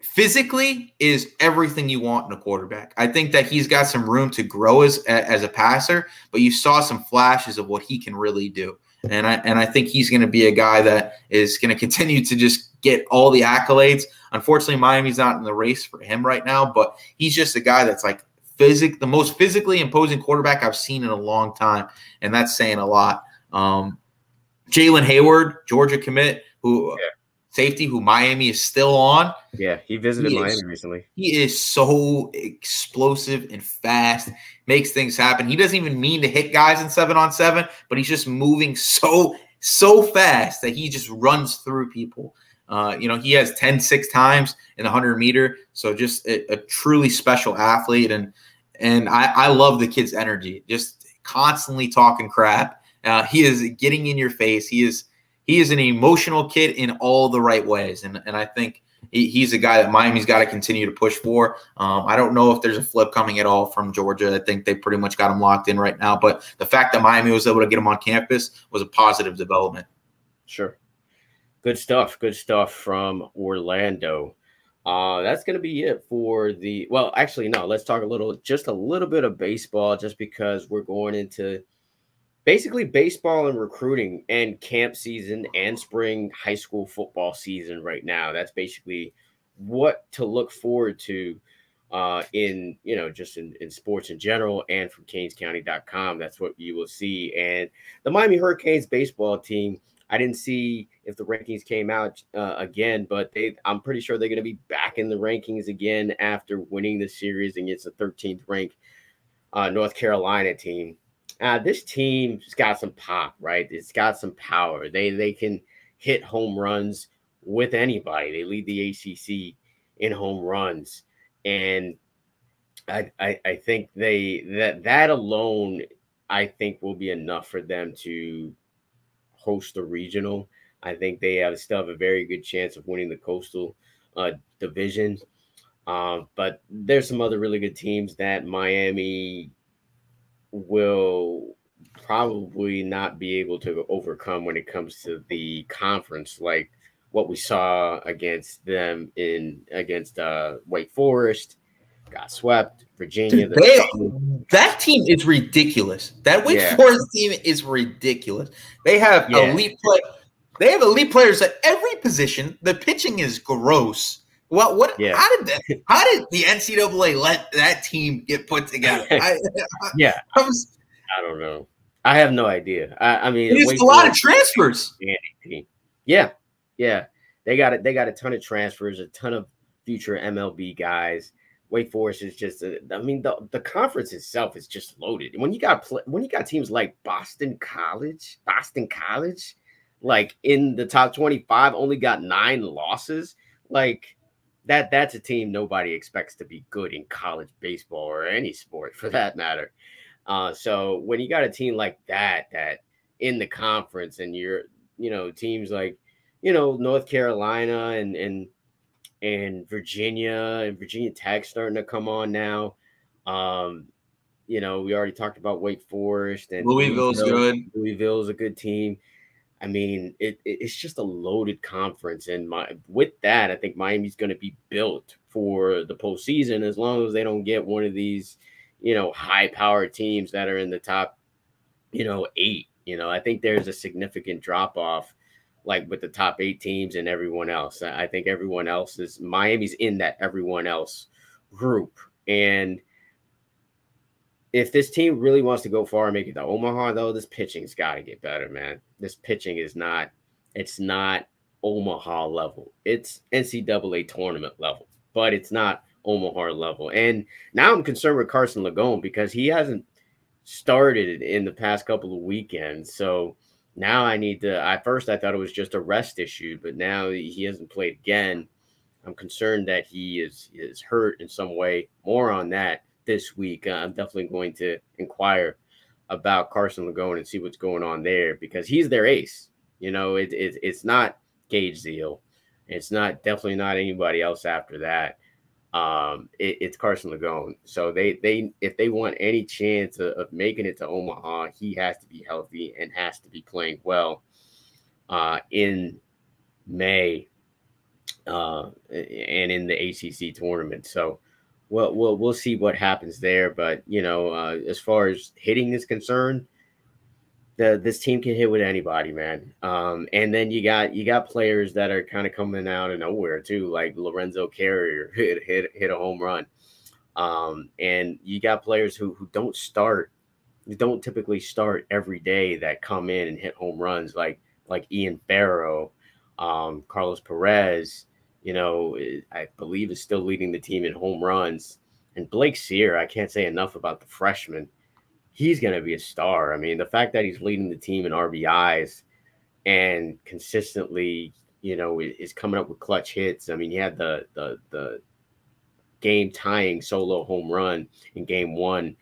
physically is everything you want in a quarterback. I think that he's got some room to grow as as a passer, but you saw some flashes of what he can really do. And I and I think he's going to be a guy that is going to continue to just get all the accolades. Unfortunately, Miami's not in the race for him right now, but he's just a guy that's like physic the most physically imposing quarterback I've seen in a long time, and that's saying a lot. Um, Jalen Hayward, Georgia commit, who yeah. safety, who Miami is still on. Yeah, he visited he Miami is, recently. He is so explosive and fast, makes things happen. He doesn't even mean to hit guys in seven on seven, but he's just moving so so fast that he just runs through people. Uh, you know, he has 10 six times in the 100 meter. So just a, a truly special athlete. And and I, I love the kid's energy, just constantly talking crap. Uh, he is getting in your face. He is he is an emotional kid in all the right ways. And, and I think he, he's a guy that Miami's got to continue to push for. Um, I don't know if there's a flip coming at all from Georgia. I think they pretty much got him locked in right now. But the fact that Miami was able to get him on campus was a positive development. Sure. Good stuff. Good stuff from Orlando. Uh, that's going to be it for the. Well, actually, no. Let's talk a little, just a little bit of baseball, just because we're going into basically baseball and recruiting and camp season and spring high school football season right now. That's basically what to look forward to uh, in, you know, just in, in sports in general and from canescounty.com. That's what you will see. And the Miami Hurricanes baseball team, I didn't see if the rankings came out uh, again, but they I'm pretty sure they're going to be back in the rankings again after winning the series against the 13th ranked uh, North Carolina team uh, this team's got some pop, right? It's got some power. They they can hit home runs with anybody. They lead the ACC in home runs, and I, I I, think they that that alone I think will be enough for them to host the regional. I think they have still have a very good chance of winning the coastal uh, division. Uh, but there's some other really good teams that Miami will probably not be able to overcome when it comes to the conference, like what we saw against them in against uh, Wake Forest, got swept. Virginia, they, that team is ridiculous. That Wake yeah. Forest team is ridiculous. They have yeah. elite play. They have elite players at every position. The pitching is gross. What? What? Yeah. How did that? How did the NCAA let that team get put together? I, yeah, I, was, I don't know. I have no idea. I, I mean, it's a lot of transfers. Yeah, yeah. They got it. They got a ton of transfers, a ton of future MLB guys. Wake Forest is just. A, I mean, the the conference itself is just loaded. When you got when you got teams like Boston College, Boston College, like in the top twenty five, only got nine losses. Like that that's a team nobody expects to be good in college baseball or any sport for that matter. Uh, so when you got a team like that that in the conference and you're you know teams like you know North Carolina and and and Virginia and Virginia Tech starting to come on now. Um, you know, we already talked about Wake Forest and Louisville's Louisville, good. Louisville's a good team. I mean, it, it's just a loaded conference, and my with that, I think Miami's going to be built for the postseason as long as they don't get one of these, you know, high-powered teams that are in the top, you know, eight. You know, I think there's a significant drop off, like with the top eight teams and everyone else. I think everyone else is Miami's in that everyone else group, and if this team really wants to go far and make it to Omaha, though, this pitching's got to get better, man. This pitching is not, it's not Omaha level. It's NCAA tournament level, but it's not Omaha level. And now I'm concerned with Karson Ligon because he hasn't started in the past couple of weekends. So now I need to. At first, I thought it was just a rest issue, but now he hasn't played again. I'm concerned that he is is hurt in some way. More on that this week. Uh, I'm definitely going to inquire about Karson Ligon and see what's going on there because he's their ace. You know, it, it it's not Gage Ziehl. It's not definitely not anybody else after that. Um, it, it's Karson Ligon. So they they if they want any chance of, of, making it to Omaha, he has to be healthy and has to be playing well uh, in May uh, and in the ACC tournament. So well, we'll we'll see what happens there. But you know, uh, as far as hitting is concerned, the this team can hit with anybody, man. Um, and then you got you got players that are kind of coming out of nowhere too, like Lorenzo Carrier hit hit hit a home run. Um, and you got players who who don't start, don't typically start every day that come in and hit home runs, like like Ian Farrow, um, Carlos Perez you know, I believe is still leading the team in home runs. And Blake Cyr, I can't say enough about the freshman. He's going to be a star. I mean, the fact that he's leading the team in RBIs and consistently, you know, is coming up with clutch hits. I mean, he had the the the game tying solo home run in game one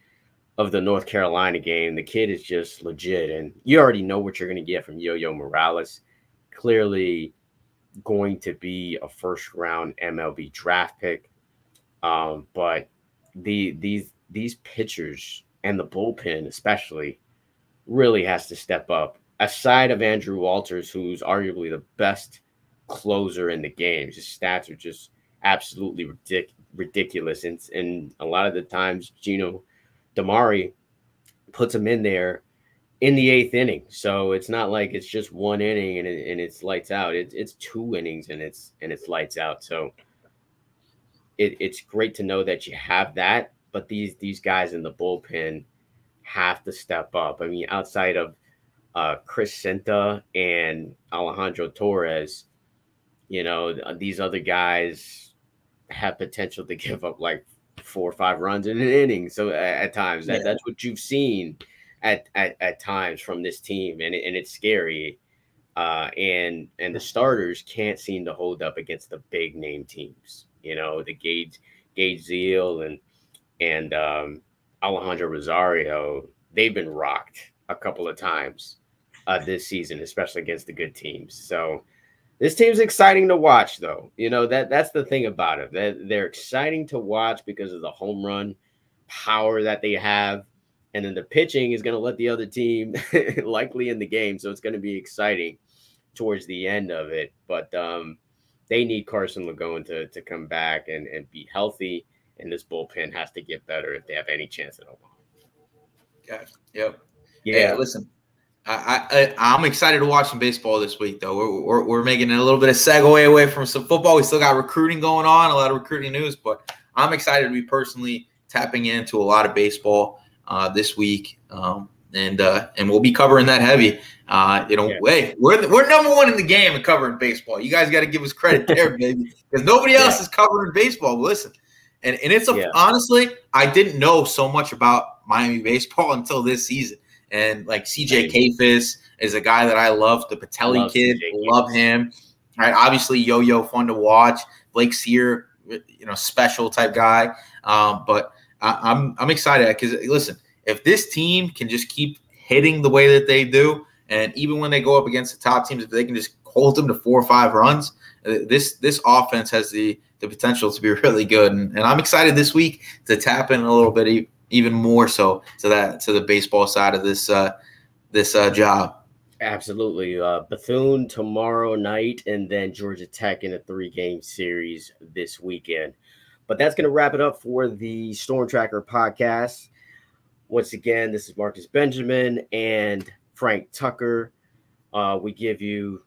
of the North Carolina game. The kid is just legit, and you already know what you're going to get from Yo Yo Morales. Clearly, going to be a first round MLB draft pick. Um, but the these these pitchers and the bullpen, especially, really has to step up. Aside of Andrew Walters, who's arguably the best closer in the game, his stats are just absolutely ridic- ridiculous. And, and a lot of the times, Gino DiMare puts him in there in the eighth inning. So it's not like it's just one inning and, it, and it's lights out. It's it's two innings and it's and it's lights out. So it, it's great to know that you have that. But these these guys in the bullpen have to step up. I mean, outside of uh, Chris Sinta and Alejandro Torres, you know, these other guys have potential to give up like four or five runs in an inning. So at, at times that, yeah. that's what you've seen at, at, at times from this team. And, and it's scary. Uh, and, and the starters can't seem to hold up against the big name teams, you know, the Gage, Gage Ziehl and, and, um, Alejandro Rosario, they've been rocked a couple of times uh, this season, especially against the good teams. So, this team's exciting to watch, though. You know that that's the thing about it. That they're exciting to watch because of the home run power that they have, and then the pitching is going to let the other team likely in the game. So it's going to be exciting towards the end of it. But um, they need Karson Ligon to to come back and and be healthy, and this bullpen has to get better if they have any chance at all. Okay. Yep. Yeah. Hey, listen, I, I am excited to watch some baseball this week, though. We're, we're, we're making a little bit of segue away from some football. We still got recruiting going on, a lot of recruiting news, but I'm excited to be personally tapping into a lot of baseball uh, this week, um, and uh, and we'll be covering that heavy. Uh, you know, yeah. hey, we're we're number one in the game in covering baseball. You guys got to give us credit there, baby, because nobody else yeah. is covering baseball. Listen, and and it's a, yeah. honestly, I didn't know so much about Miami baseball until this season. And like CJ Kayfus is a guy that I love. The Pitelli love kid, love him. Right, obviously Yo Yo fun to watch. Blake Cyr, you know, special type guy. Um, but I, I'm I'm excited because listen, if this team can just keep hitting the way that they do, and even when they go up against the top teams, if they can just hold them to four or five runs, uh, this this offense has the the potential to be really good. And, and I'm excited this week to tap in a little bit even more so to that to the baseball side of this uh, this uh, job. Absolutely, uh, Bethune tomorrow night, and then Georgia Tech in a three-game series this weekend. But that's going to wrap it up for the Storm Tracker podcast. Once again, this is Marcus Benjamin and Frank Tucker. Uh, we give you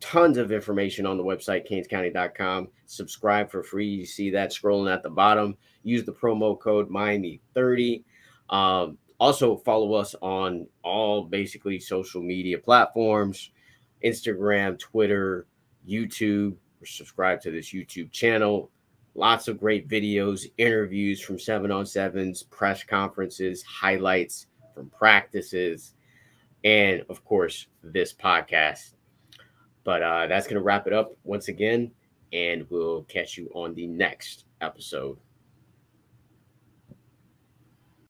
tons of information on the website, canescounty.com. Subscribe for free. You see that scrolling at the bottom. Use the promo code Miami30. Um, also, follow us on all basically social media platforms Instagram, Twitter, YouTube. Subscribe to this YouTube channel. Lots of great videos, interviews from seven on sevens, press conferences, highlights from practices, and of course, this podcast but uh, that's going to wrap it up once again, and we'll catch you on the next episode.